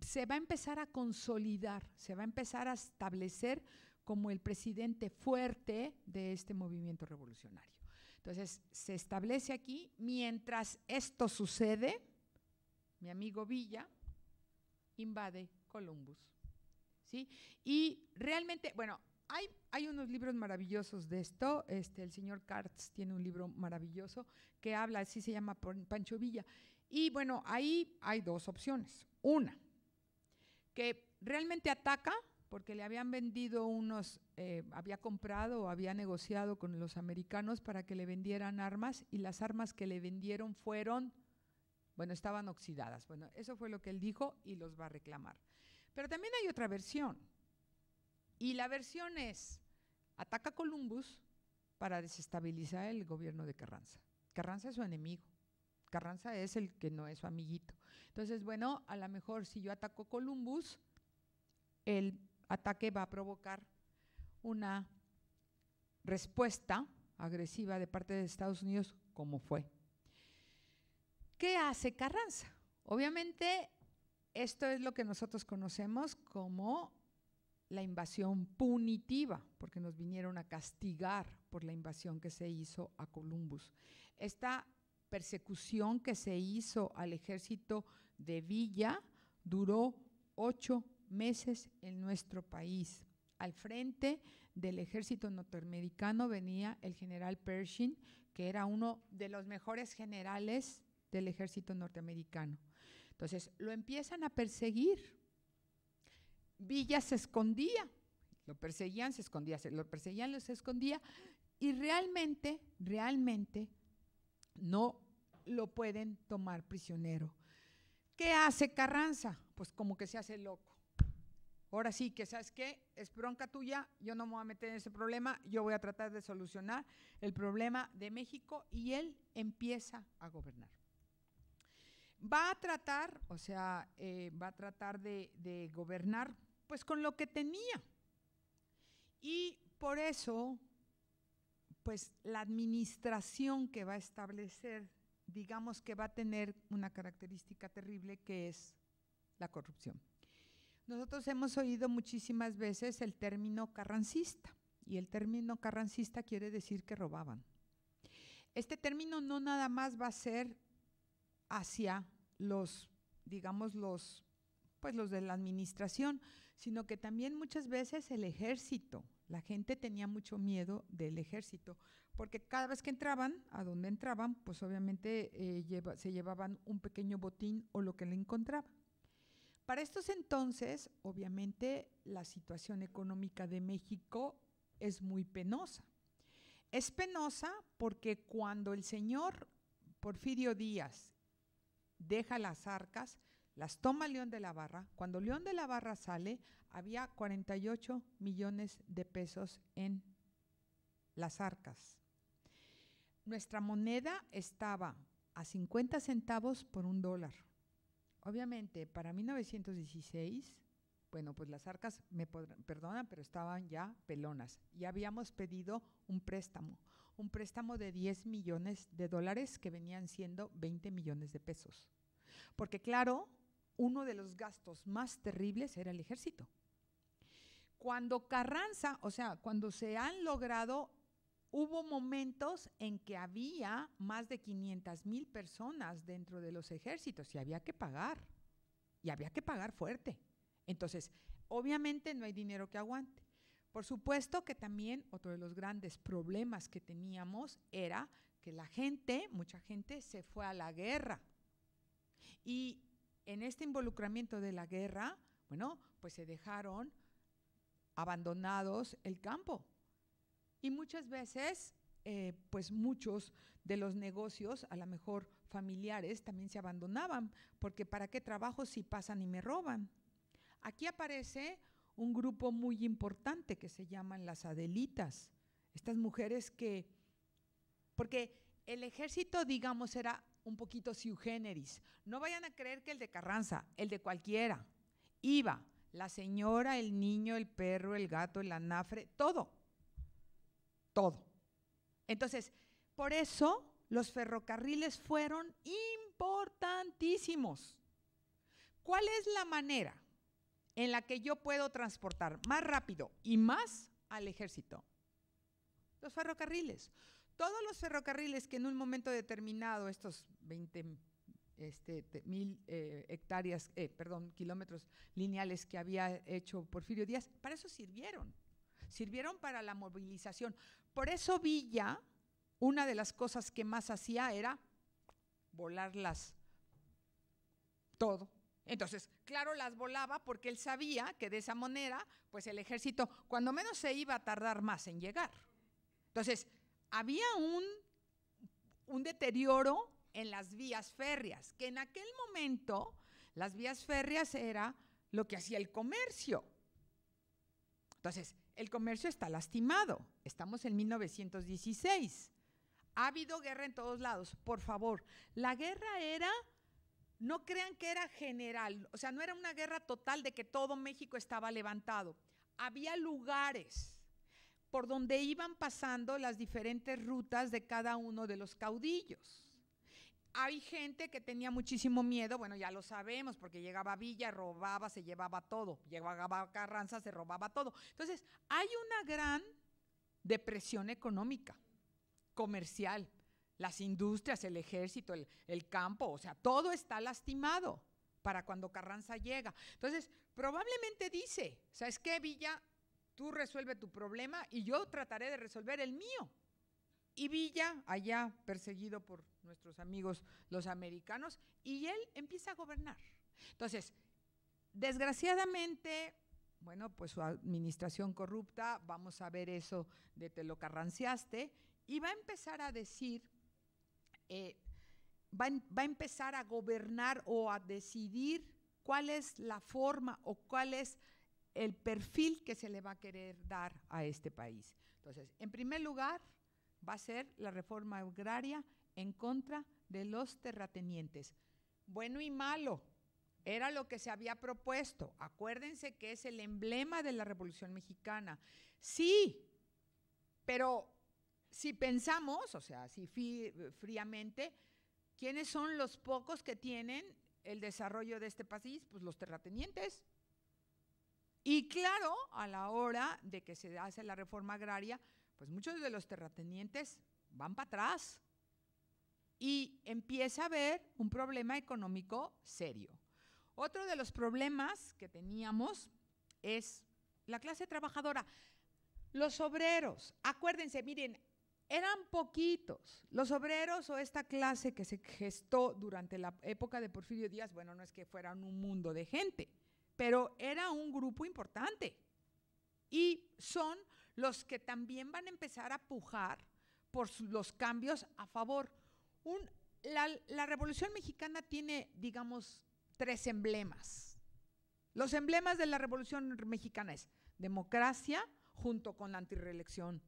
se va a empezar a consolidar, se va a empezar a establecer como el presidente fuerte de este movimiento revolucionario. Entonces, se establece aquí, mientras esto sucede, mi amigo Villa invade Columbus. ¿sí? Y realmente, bueno, hay, hay, unos libros maravillosos de esto. Este, el señor Kartz tiene un libro maravilloso que habla, así se llama Pancho Villa. Y bueno, ahí hay dos opciones. Una, que realmente ataca porque le habían vendido unos, eh, había comprado o había negociado con los americanos para que le vendieran armas y las armas que le vendieron fueron, bueno, estaban oxidadas. Bueno, eso fue lo que él dijo y los va a reclamar. Pero también hay otra versión. Y la versión es, ataca a Columbus para desestabilizar el gobierno de Carranza. Carranza es su enemigo. Carranza es el que no es su amiguito. Entonces, bueno, a lo mejor si yo ataco Columbus, el ataque va a provocar una respuesta agresiva de parte de Estados Unidos, como fue. ¿Qué hace Carranza? Obviamente, esto es lo que nosotros conocemos como la invasión punitiva, porque nos vinieron a castigar por la invasión que se hizo a Columbus. Esta persecución que se hizo al ejército de Villa duró ocho meses en nuestro país. Al frente del ejército norteamericano venía el general Pershing, que era uno de los mejores generales del ejército norteamericano. Entonces, lo empiezan a perseguir. Villa se escondía, lo perseguían, se escondía, se lo perseguían, se escondía, y realmente, realmente no lo pueden tomar prisionero. ¿Qué hace Carranza? Pues como que se hace loco ahora sí que, ¿sabes qué? Es bronca tuya, yo no me voy a meter en ese problema, yo voy a tratar de solucionar el problema de México y él empieza a gobernar. Va a tratar, o sea, eh, va a tratar de, de gobernar pues con lo que tenía. Y por eso, pues la administración que va a establecer, digamos que va a tener una característica terrible que es la corrupción. Nosotros hemos oído muchísimas veces el término carrancista y el término carrancista quiere decir que robaban. Este término no nada más va a ser hacia los, digamos, los, pues los de la administración, sino que también muchas veces el ejército. La gente tenía mucho miedo del ejército, porque cada vez que entraban, a donde entraban, pues obviamente eh, se llevaban un pequeño botín o lo que le encontraban. Para estos entonces, obviamente, la situación económica de México es muy penosa. Es penosa porque cuando el señor Porfirio Díaz deja las arcas, las toma León de la Barra, cuando León de la Barra sale, había 48 millones de pesos en las arcas. Nuestra moneda estaba a 50 centavos por un dólar. Obviamente, para 1916, bueno, pues las arcas, me perdonan, pero estaban ya pelonas. Ya habíamos pedido un préstamo, un préstamo de 10 millones de dólares que venían siendo 20 millones de pesos. Porque claro, uno de los gastos más terribles era el ejército. Cuando Carranza, o sea, cuando se han logrado hubo momentos en que había más de 500 mil personas dentro de los ejércitos y había que pagar. Y había que pagar fuerte. Entonces, obviamente no hay dinero que aguante. Por supuesto que también otro de los grandes problemas que teníamos era que la gente, mucha gente, se fue a la guerra. Y en este involucramiento de la guerra, bueno, pues se dejaron abandonados el campo. Y muchas veces, eh, pues muchos de los negocios, a lo mejor familiares, también se abandonaban, porque ¿para qué trabajo si pasan y me roban? Aquí aparece un grupo muy importante que se llaman las Adelitas, estas mujeres que, porque el ejército, digamos, era un poquito sui generis. No vayan a creer que el de Carranza, el de cualquiera. Iba la señora, el niño, el perro, el gato, el anafre, todo todo. Entonces, por eso los ferrocarriles fueron importantísimos. ¿Cuál es la manera en la que yo puedo transportar más rápido y más al ejército? Los ferrocarriles. Todos los ferrocarriles que en un momento determinado, estos 20 este, mil eh, hectáreas, eh, perdón, kilómetros lineales que había hecho Porfirio Díaz, para eso sirvieron sirvieron para la movilización. Por eso Villa, una de las cosas que más hacía era volarlas todo. Entonces, claro, las volaba porque él sabía que de esa manera, pues el ejército, cuando menos se iba a tardar más en llegar. Entonces, había un, un deterioro en las vías férreas, que en aquel momento las vías férreas era lo que hacía el comercio. Entonces, el comercio está lastimado. Estamos en 1916. Ha habido guerra en todos lados. Por favor, la guerra era, no crean que era general, o sea, no era una guerra total de que todo México estaba levantado. Había lugares por donde iban pasando las diferentes rutas de cada uno de los caudillos. Hay gente que tenía muchísimo miedo, bueno, ya lo sabemos, porque llegaba a Villa, robaba, se llevaba todo, llegaba a Carranza, se robaba todo. Entonces, hay una gran depresión económica, comercial, las industrias, el ejército, el, campo, o sea, todo está lastimado para cuando Carranza llega. Entonces, probablemente dice, ¿sabes qué, Villa? Tú resuelve tu problema y yo trataré de resolver el mío. Y Villa, allá perseguido por nuestros amigos los americanos, y él empieza a gobernar. Entonces, desgraciadamente, bueno, pues su administración corrupta, vamos a ver eso de te lo carranciaste, y va a empezar a decir, eh, va, va a empezar a gobernar o a decidir cuál es la forma o cuál es el perfil que se le va a querer dar a este país. Entonces, en primer lugar, va a ser la reforma agraria en contra de los terratenientes. Bueno y malo, era lo que se había propuesto. Acuérdense que es el emblema de la Revolución Mexicana. Sí, pero si pensamos, o sea, si fríamente, ¿quiénes son los pocos que tienen el desarrollo de este país? Pues los terratenientes. Y claro, a la hora de que se hace la reforma agraria, pues muchos de los terratenientes van para atrás y empieza a haber un problema económico serio. Otro de los problemas que teníamos es la clase trabajadora. Los obreros, acuérdense, miren, eran poquitos. Los obreros o esta clase que se gestó durante la época de Porfirio Díaz, bueno, no es que fueran un mundo de gente, pero era un grupo importante. Y son los que también van a empezar a pujar por los cambios a favor. la, la Revolución Mexicana tiene, digamos, tres emblemas. Los emblemas de la Revolución Mexicana es democracia junto con la antireelección.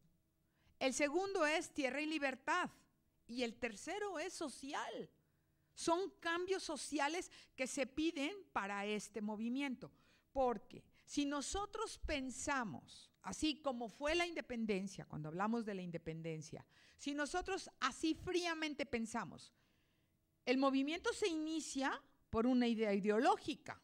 El segundo es tierra y libertad. Y el tercero es social. Son cambios sociales que se piden para este movimiento. Porque si nosotros pensamos, así como fue la independencia, cuando hablamos de la independencia, si nosotros así fríamente pensamos, el movimiento se inicia por una idea ideológica,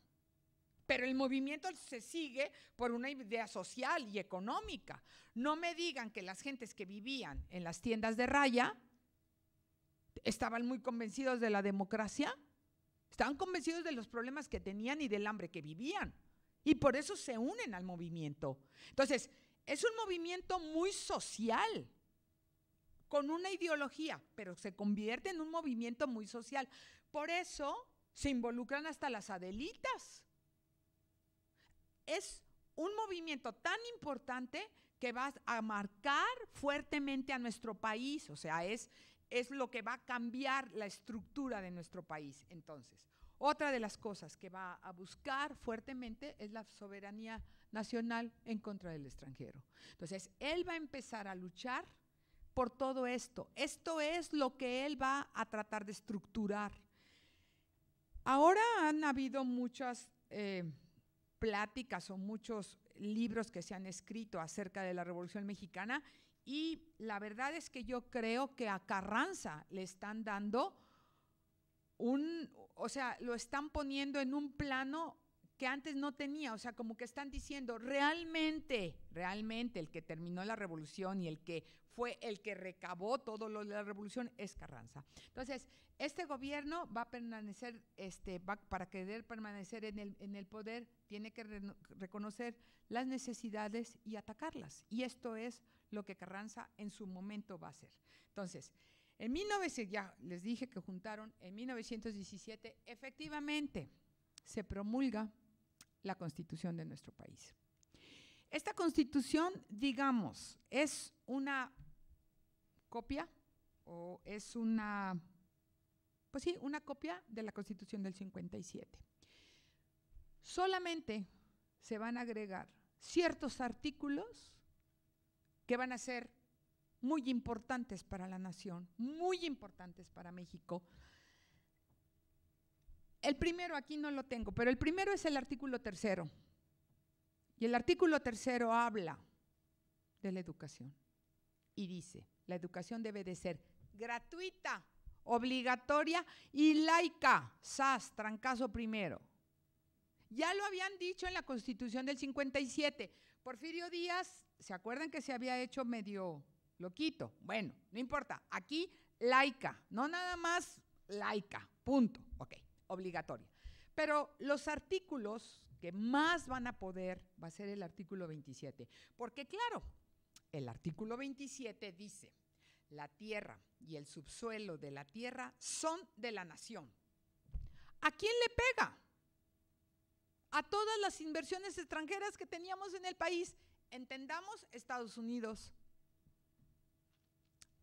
pero el movimiento se sigue por una idea social y económica. No me digan que las gentes que vivían en las tiendas de raya estaban muy convencidos de la democracia, estaban convencidos de los problemas que tenían y del hambre que vivían. Y por eso se unen al movimiento. Entonces, es un movimiento muy social, con una ideología, pero se convierte en un movimiento muy social. Por eso se involucran hasta las adelitas. Es un movimiento tan importante que va a marcar fuertemente a nuestro país, o sea, es, es lo que va a cambiar la estructura de nuestro país. Entonces, otra de las cosas que va a buscar fuertemente es la soberanía nacional en contra del extranjero. Entonces, él va a empezar a luchar por todo esto. Esto es lo que él va a tratar de estructurar. Ahora han habido muchas eh, pláticas o muchos libros que se han escrito acerca de la Revolución Mexicana y la verdad es que yo creo que a Carranza le están dando o sea, lo están poniendo en un plano que antes no tenía, o sea, como que están diciendo, realmente, realmente el que terminó la revolución y el que fue el que recabó todo lo de la revolución es Carranza. Entonces, este gobierno va a permanecer, este, va, para querer permanecer en el, en el poder, tiene que re reconocer las necesidades y atacarlas. Y esto es lo que Carranza en su momento va a hacer. Entonces, en 1900, ya les dije que juntaron, en 1917, efectivamente, se promulga la constitución de nuestro país. Esta constitución, digamos, es una copia o es una, pues sí, una copia de la constitución del 57. Solamente se van a agregar ciertos artículos que van a ser muy importantes para la nación, muy importantes para México, el primero aquí no lo tengo, pero el primero es el artículo tercero. Y el artículo tercero habla de la educación. Y dice, la educación debe de ser gratuita, obligatoria y laica. SAS, trancazo primero. Ya lo habían dicho en la Constitución del 57. Porfirio Díaz, ¿se acuerdan que se había hecho medio loquito? Bueno, no importa. Aquí, laica, no nada más laica, punto. Ok obligatoria. Pero los artículos que más van a poder va a ser el artículo 27, porque claro, el artículo 27 dice, la tierra y el subsuelo de la tierra son de la nación. ¿A quién le pega? A todas las inversiones extranjeras que teníamos en el país. Entendamos Estados Unidos.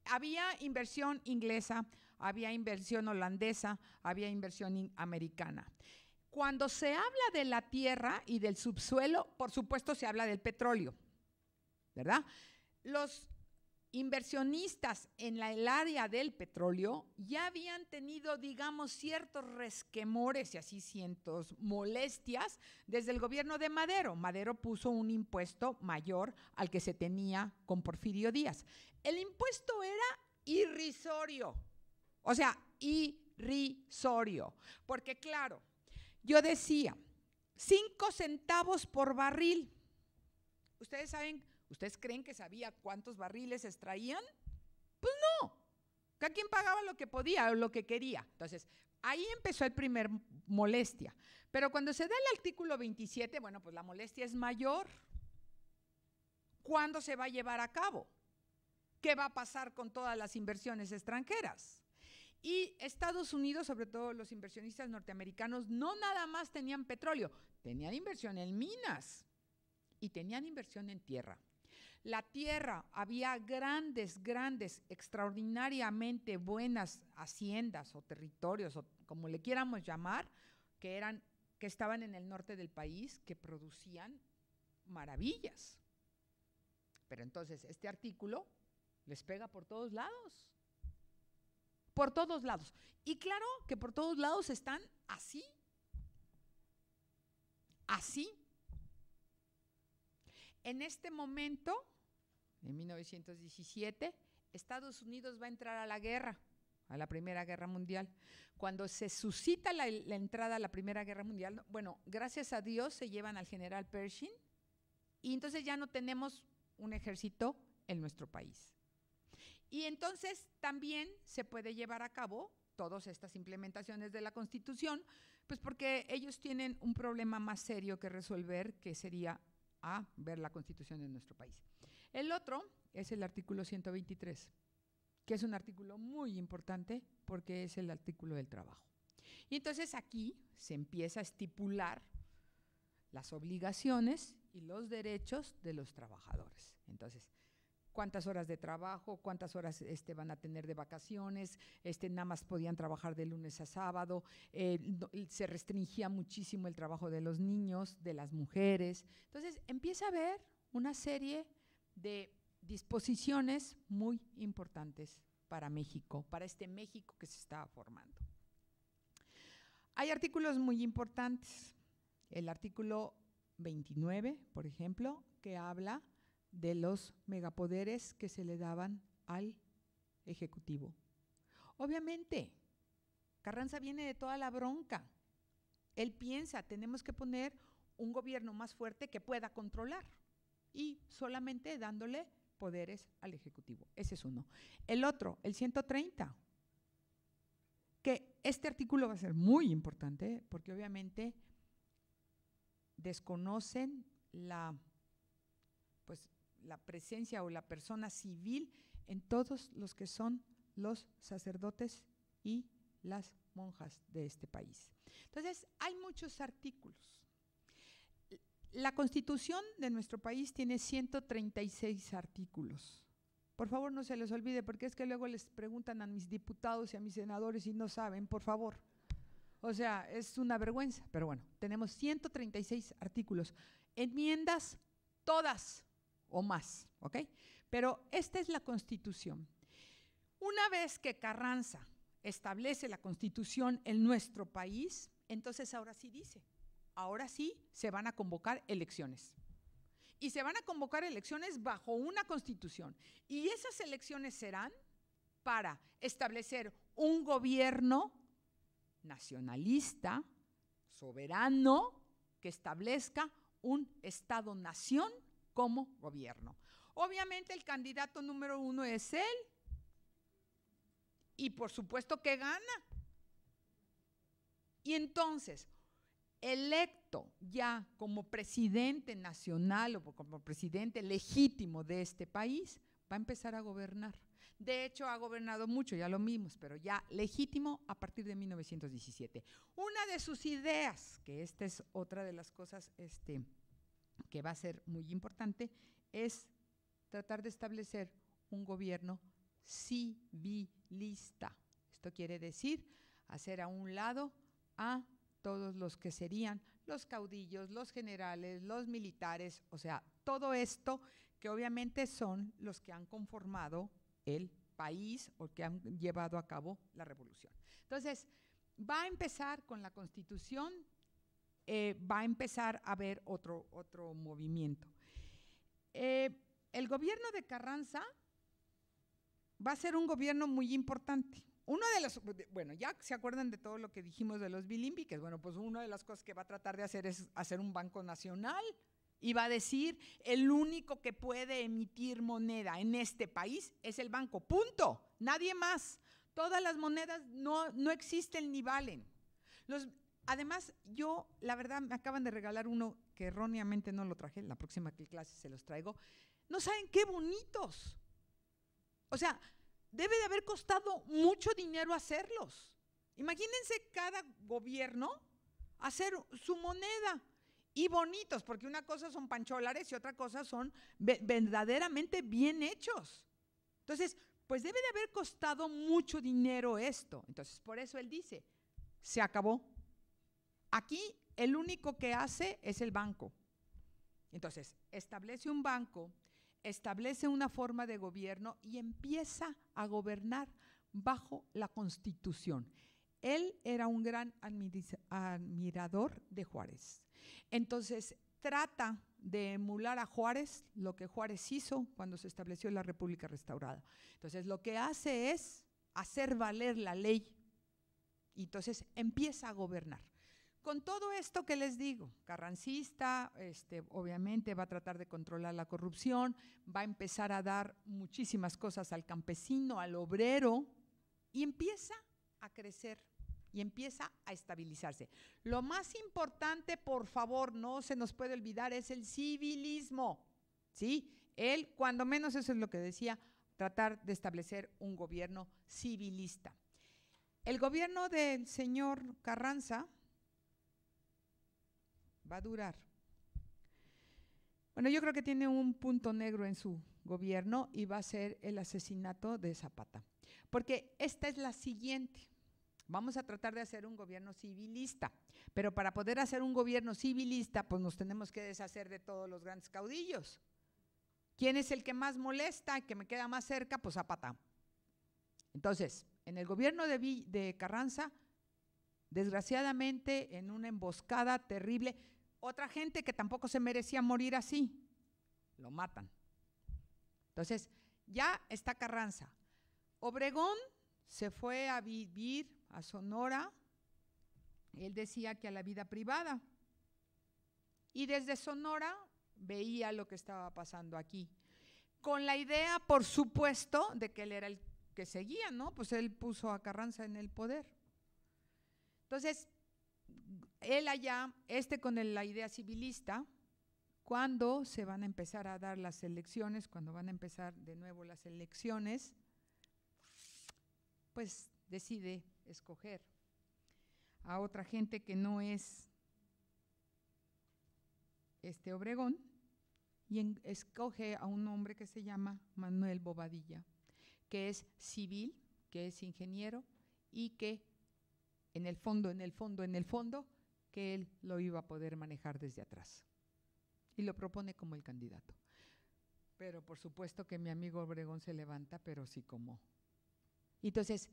Había inversión inglesa, había inversión holandesa, había inversión americana. Cuando se habla de la tierra y del subsuelo, por supuesto se habla del petróleo, ¿verdad? Los inversionistas en el área del petróleo ya habían tenido, digamos, ciertos resquemores y así cientos molestias desde el gobierno de Madero. Madero puso un impuesto mayor al que se tenía con Porfirio Díaz. El impuesto era irrisorio, o sea, irrisorio. Porque claro, yo decía, cinco centavos por barril. ¿Ustedes saben, ustedes creen que sabía cuántos barriles extraían? Pues no. Cada quien pagaba lo que podía o lo que quería. Entonces, ahí empezó el primer molestia. Pero cuando se da el artículo 27, bueno, pues la molestia es mayor. ¿Cuándo se va a llevar a cabo? ¿Qué va a pasar con todas las inversiones extranjeras? Y Estados Unidos, sobre todo los inversionistas norteamericanos, no nada más tenían petróleo, tenían inversión en minas y tenían inversión en tierra. La tierra, había grandes, grandes, extraordinariamente buenas haciendas o territorios, o como le quieramos llamar, que, eran, que estaban en el norte del país, que producían maravillas. Pero entonces este artículo les pega por todos lados por todos lados. Y claro que por todos lados están así. Así. En este momento, en 1917, Estados Unidos va a entrar a la guerra, a la Primera Guerra Mundial. Cuando se suscita la, entrada a la Primera Guerra Mundial, bueno, gracias a Dios se llevan al general Pershing y entonces ya no tenemos un ejército en nuestro país. Y entonces también se puede llevar a cabo todas estas implementaciones de la Constitución, pues porque ellos tienen un problema más serio que resolver, que sería a ver la Constitución de nuestro país. El otro es el artículo 123, que es un artículo muy importante porque es el artículo del trabajo. Y entonces aquí se empieza a estipular las obligaciones y los derechos de los trabajadores. Entonces, cuántas horas de trabajo, cuántas horas este, van a tener de vacaciones, este, nada más podían trabajar de lunes a sábado, eh, se restringía muchísimo el trabajo de los niños, de las mujeres. Entonces empieza a haber una serie de disposiciones muy importantes para México, para este México que se estaba formando. Hay artículos muy importantes. El artículo 29, por ejemplo, que habla de los megapoderes que se le daban al Ejecutivo. Obviamente, Carranza viene de toda la bronca. Él piensa, tenemos que poner un gobierno más fuerte que pueda controlar y solamente dándole poderes al Ejecutivo. Ese es uno. El otro, el 130, que este artículo va a ser muy importante porque obviamente desconocen la, pues, la presencia o la persona civil en todos los que son los sacerdotes y las monjas de este país. Entonces, hay muchos artículos. La constitución de nuestro país tiene 136 artículos. Por favor, no se les olvide, porque es que luego les preguntan a mis diputados y a mis senadores y no saben, por favor. O sea, es una vergüenza, pero bueno, tenemos 136 artículos. Enmiendas todas o más, ¿ok? Pero esta es la constitución. Una vez que Carranza establece la constitución en nuestro país, entonces ahora sí dice, ahora sí se van a convocar elecciones. Y se van a convocar elecciones bajo una constitución. Y esas elecciones serán para establecer un gobierno nacionalista, soberano, que establezca un Estado-nación como gobierno. Obviamente el candidato número uno es él. Y por supuesto que gana. Y entonces, electo ya como presidente nacional o como presidente legítimo de este país, va a empezar a gobernar. De hecho, ha gobernado mucho, ya lo vimos, pero ya legítimo a partir de 1917. Una de sus ideas, que esta es otra de las cosas este, que va a ser muy importante, es tratar de establecer un gobierno civilista. Esto quiere decir hacer a un lado a todos los que serían los caudillos, los generales, los militares, o sea, todo esto que obviamente son los que han conformado el país o que han llevado a cabo la revolución. Entonces, va a empezar con la constitución, eh, va a empezar a haber otro, otro movimiento. Eh, el gobierno de Carranza va a ser un gobierno muy importante. Uno de los, bueno, ya se acuerdan de todo lo que dijimos de los bilimbiques, bueno, pues una de las cosas que va a tratar de hacer es hacer un banco nacional y va a decir, el único que puede emitir moneda en este país es el banco, punto, nadie más. Todas las monedas no, no existen ni valen. Los, además, yo, la verdad, me acaban de regalar uno que erróneamente no lo traje, la próxima clase se los traigo. No saben qué bonitos. O sea, debe de haber costado mucho dinero hacerlos. Imagínense cada gobierno hacer su moneda y bonitos, porque una cosa son pancholares y otra cosa son verdaderamente bien hechos. Entonces, pues debe de haber costado mucho dinero esto. Entonces, por eso él dice, se acabó. Aquí el único que hace es el banco. Entonces, establece un banco establece una forma de gobierno y empieza a gobernar bajo la constitución. Él era un gran admirador de Juárez. Entonces trata de emular a Juárez lo que Juárez hizo cuando se estableció la República Restaurada. Entonces lo que hace es hacer valer la ley y entonces empieza a gobernar. Con todo esto que les digo, carrancista, este, obviamente va a tratar de controlar la corrupción, va a empezar a dar muchísimas cosas al campesino, al obrero, y empieza a crecer y empieza a estabilizarse. Lo más importante, por favor, no se nos puede olvidar, es el civilismo. ¿Sí? Él, cuando menos eso es lo que decía, tratar de establecer un gobierno civilista. El gobierno del señor Carranza, va a durar. Bueno, yo creo que tiene un punto negro en su gobierno y va a ser el asesinato de Zapata. Porque esta es la siguiente. Vamos a tratar de hacer un gobierno civilista, pero para poder hacer un gobierno civilista, pues nos tenemos que deshacer de todos los grandes caudillos. ¿Quién es el que más molesta, que me queda más cerca? Pues Zapata. Entonces, en el gobierno de, de Carranza, desgraciadamente, en una emboscada terrible, otra gente que tampoco se merecía morir así, lo matan. Entonces, ya está Carranza. Obregón se fue a vivir a Sonora. Él decía que a la vida privada. y desde Sonora veía lo que estaba pasando aquí. Con la idea, por supuesto, de que él era el que seguía, ¿no? Pues él puso a Carranza en el poder. Entonces, él allá, este con la idea civilista, cuando se van a empezar a dar las elecciones, cuando van a empezar de nuevo las elecciones, pues decide escoger a otra gente que no es este Obregón y escoge a un hombre que se llama Manuel Bobadilla, que es civil, que es ingeniero y que en el fondo, en el fondo, en el fondo, que él lo iba a poder manejar desde atrás. Y lo propone como el candidato. Pero por supuesto que mi amigo Obregón se levanta, pero sí como. Entonces,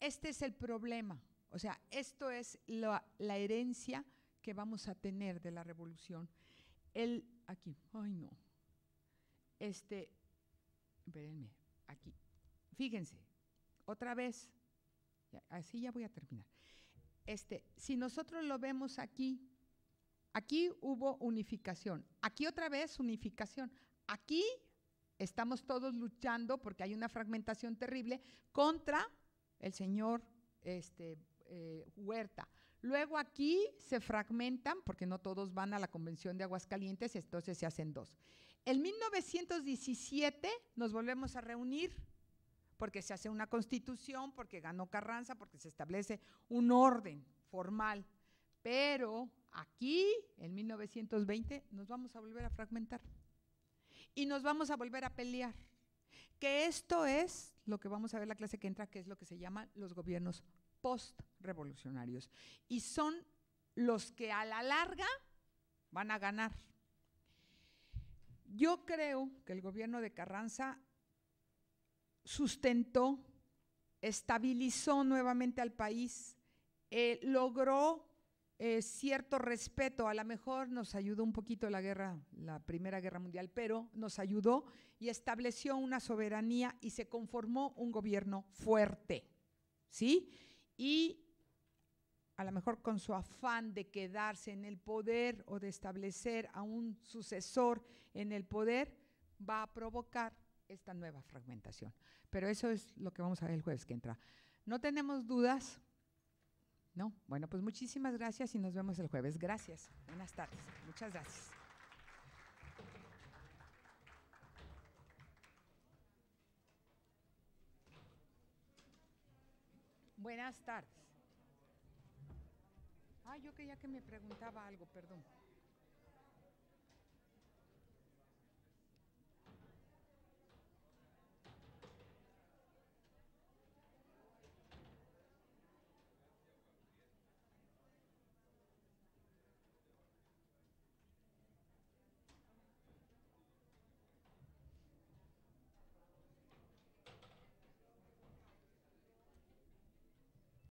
este es el problema. O sea, esto es la, herencia que vamos a tener de la revolución. El, aquí, ay no. Este, espérenme, aquí. Fíjense, otra vez, así ya voy a terminar. Este, si nosotros lo vemos aquí, aquí hubo unificación, aquí otra vez unificación, aquí estamos todos luchando porque hay una fragmentación terrible contra el señor este, eh, Huerta. Luego aquí se fragmentan, porque no todos van a la Convención de Aguascalientes, entonces se hacen dos. En 1917 nos volvemos a reunir porque se hace una constitución, porque ganó Carranza, porque se establece un orden formal. Pero aquí, en 1920, nos vamos a volver a fragmentar y nos vamos a volver a pelear. Que esto es lo que vamos a ver la clase que entra, que es lo que se llama los gobiernos post-revolucionarios. Y son los que a la larga van a ganar. Yo creo que el gobierno de Carranza sustentó, estabilizó nuevamente al país, eh, logró eh, cierto respeto, a lo mejor nos ayudó un poquito la guerra, la Primera Guerra Mundial, pero nos ayudó y estableció una soberanía y se conformó un gobierno fuerte, ¿sí? Y a lo mejor con su afán de quedarse en el poder o de establecer a un sucesor en el poder, va a provocar esta nueva fragmentación. Pero eso es lo que vamos a ver el jueves que entra. No tenemos dudas. No, bueno, pues muchísimas gracias y nos vemos el jueves. Gracias. Buenas tardes. Muchas gracias. Buenas tardes. Ah, yo creía que me preguntaba algo, perdón.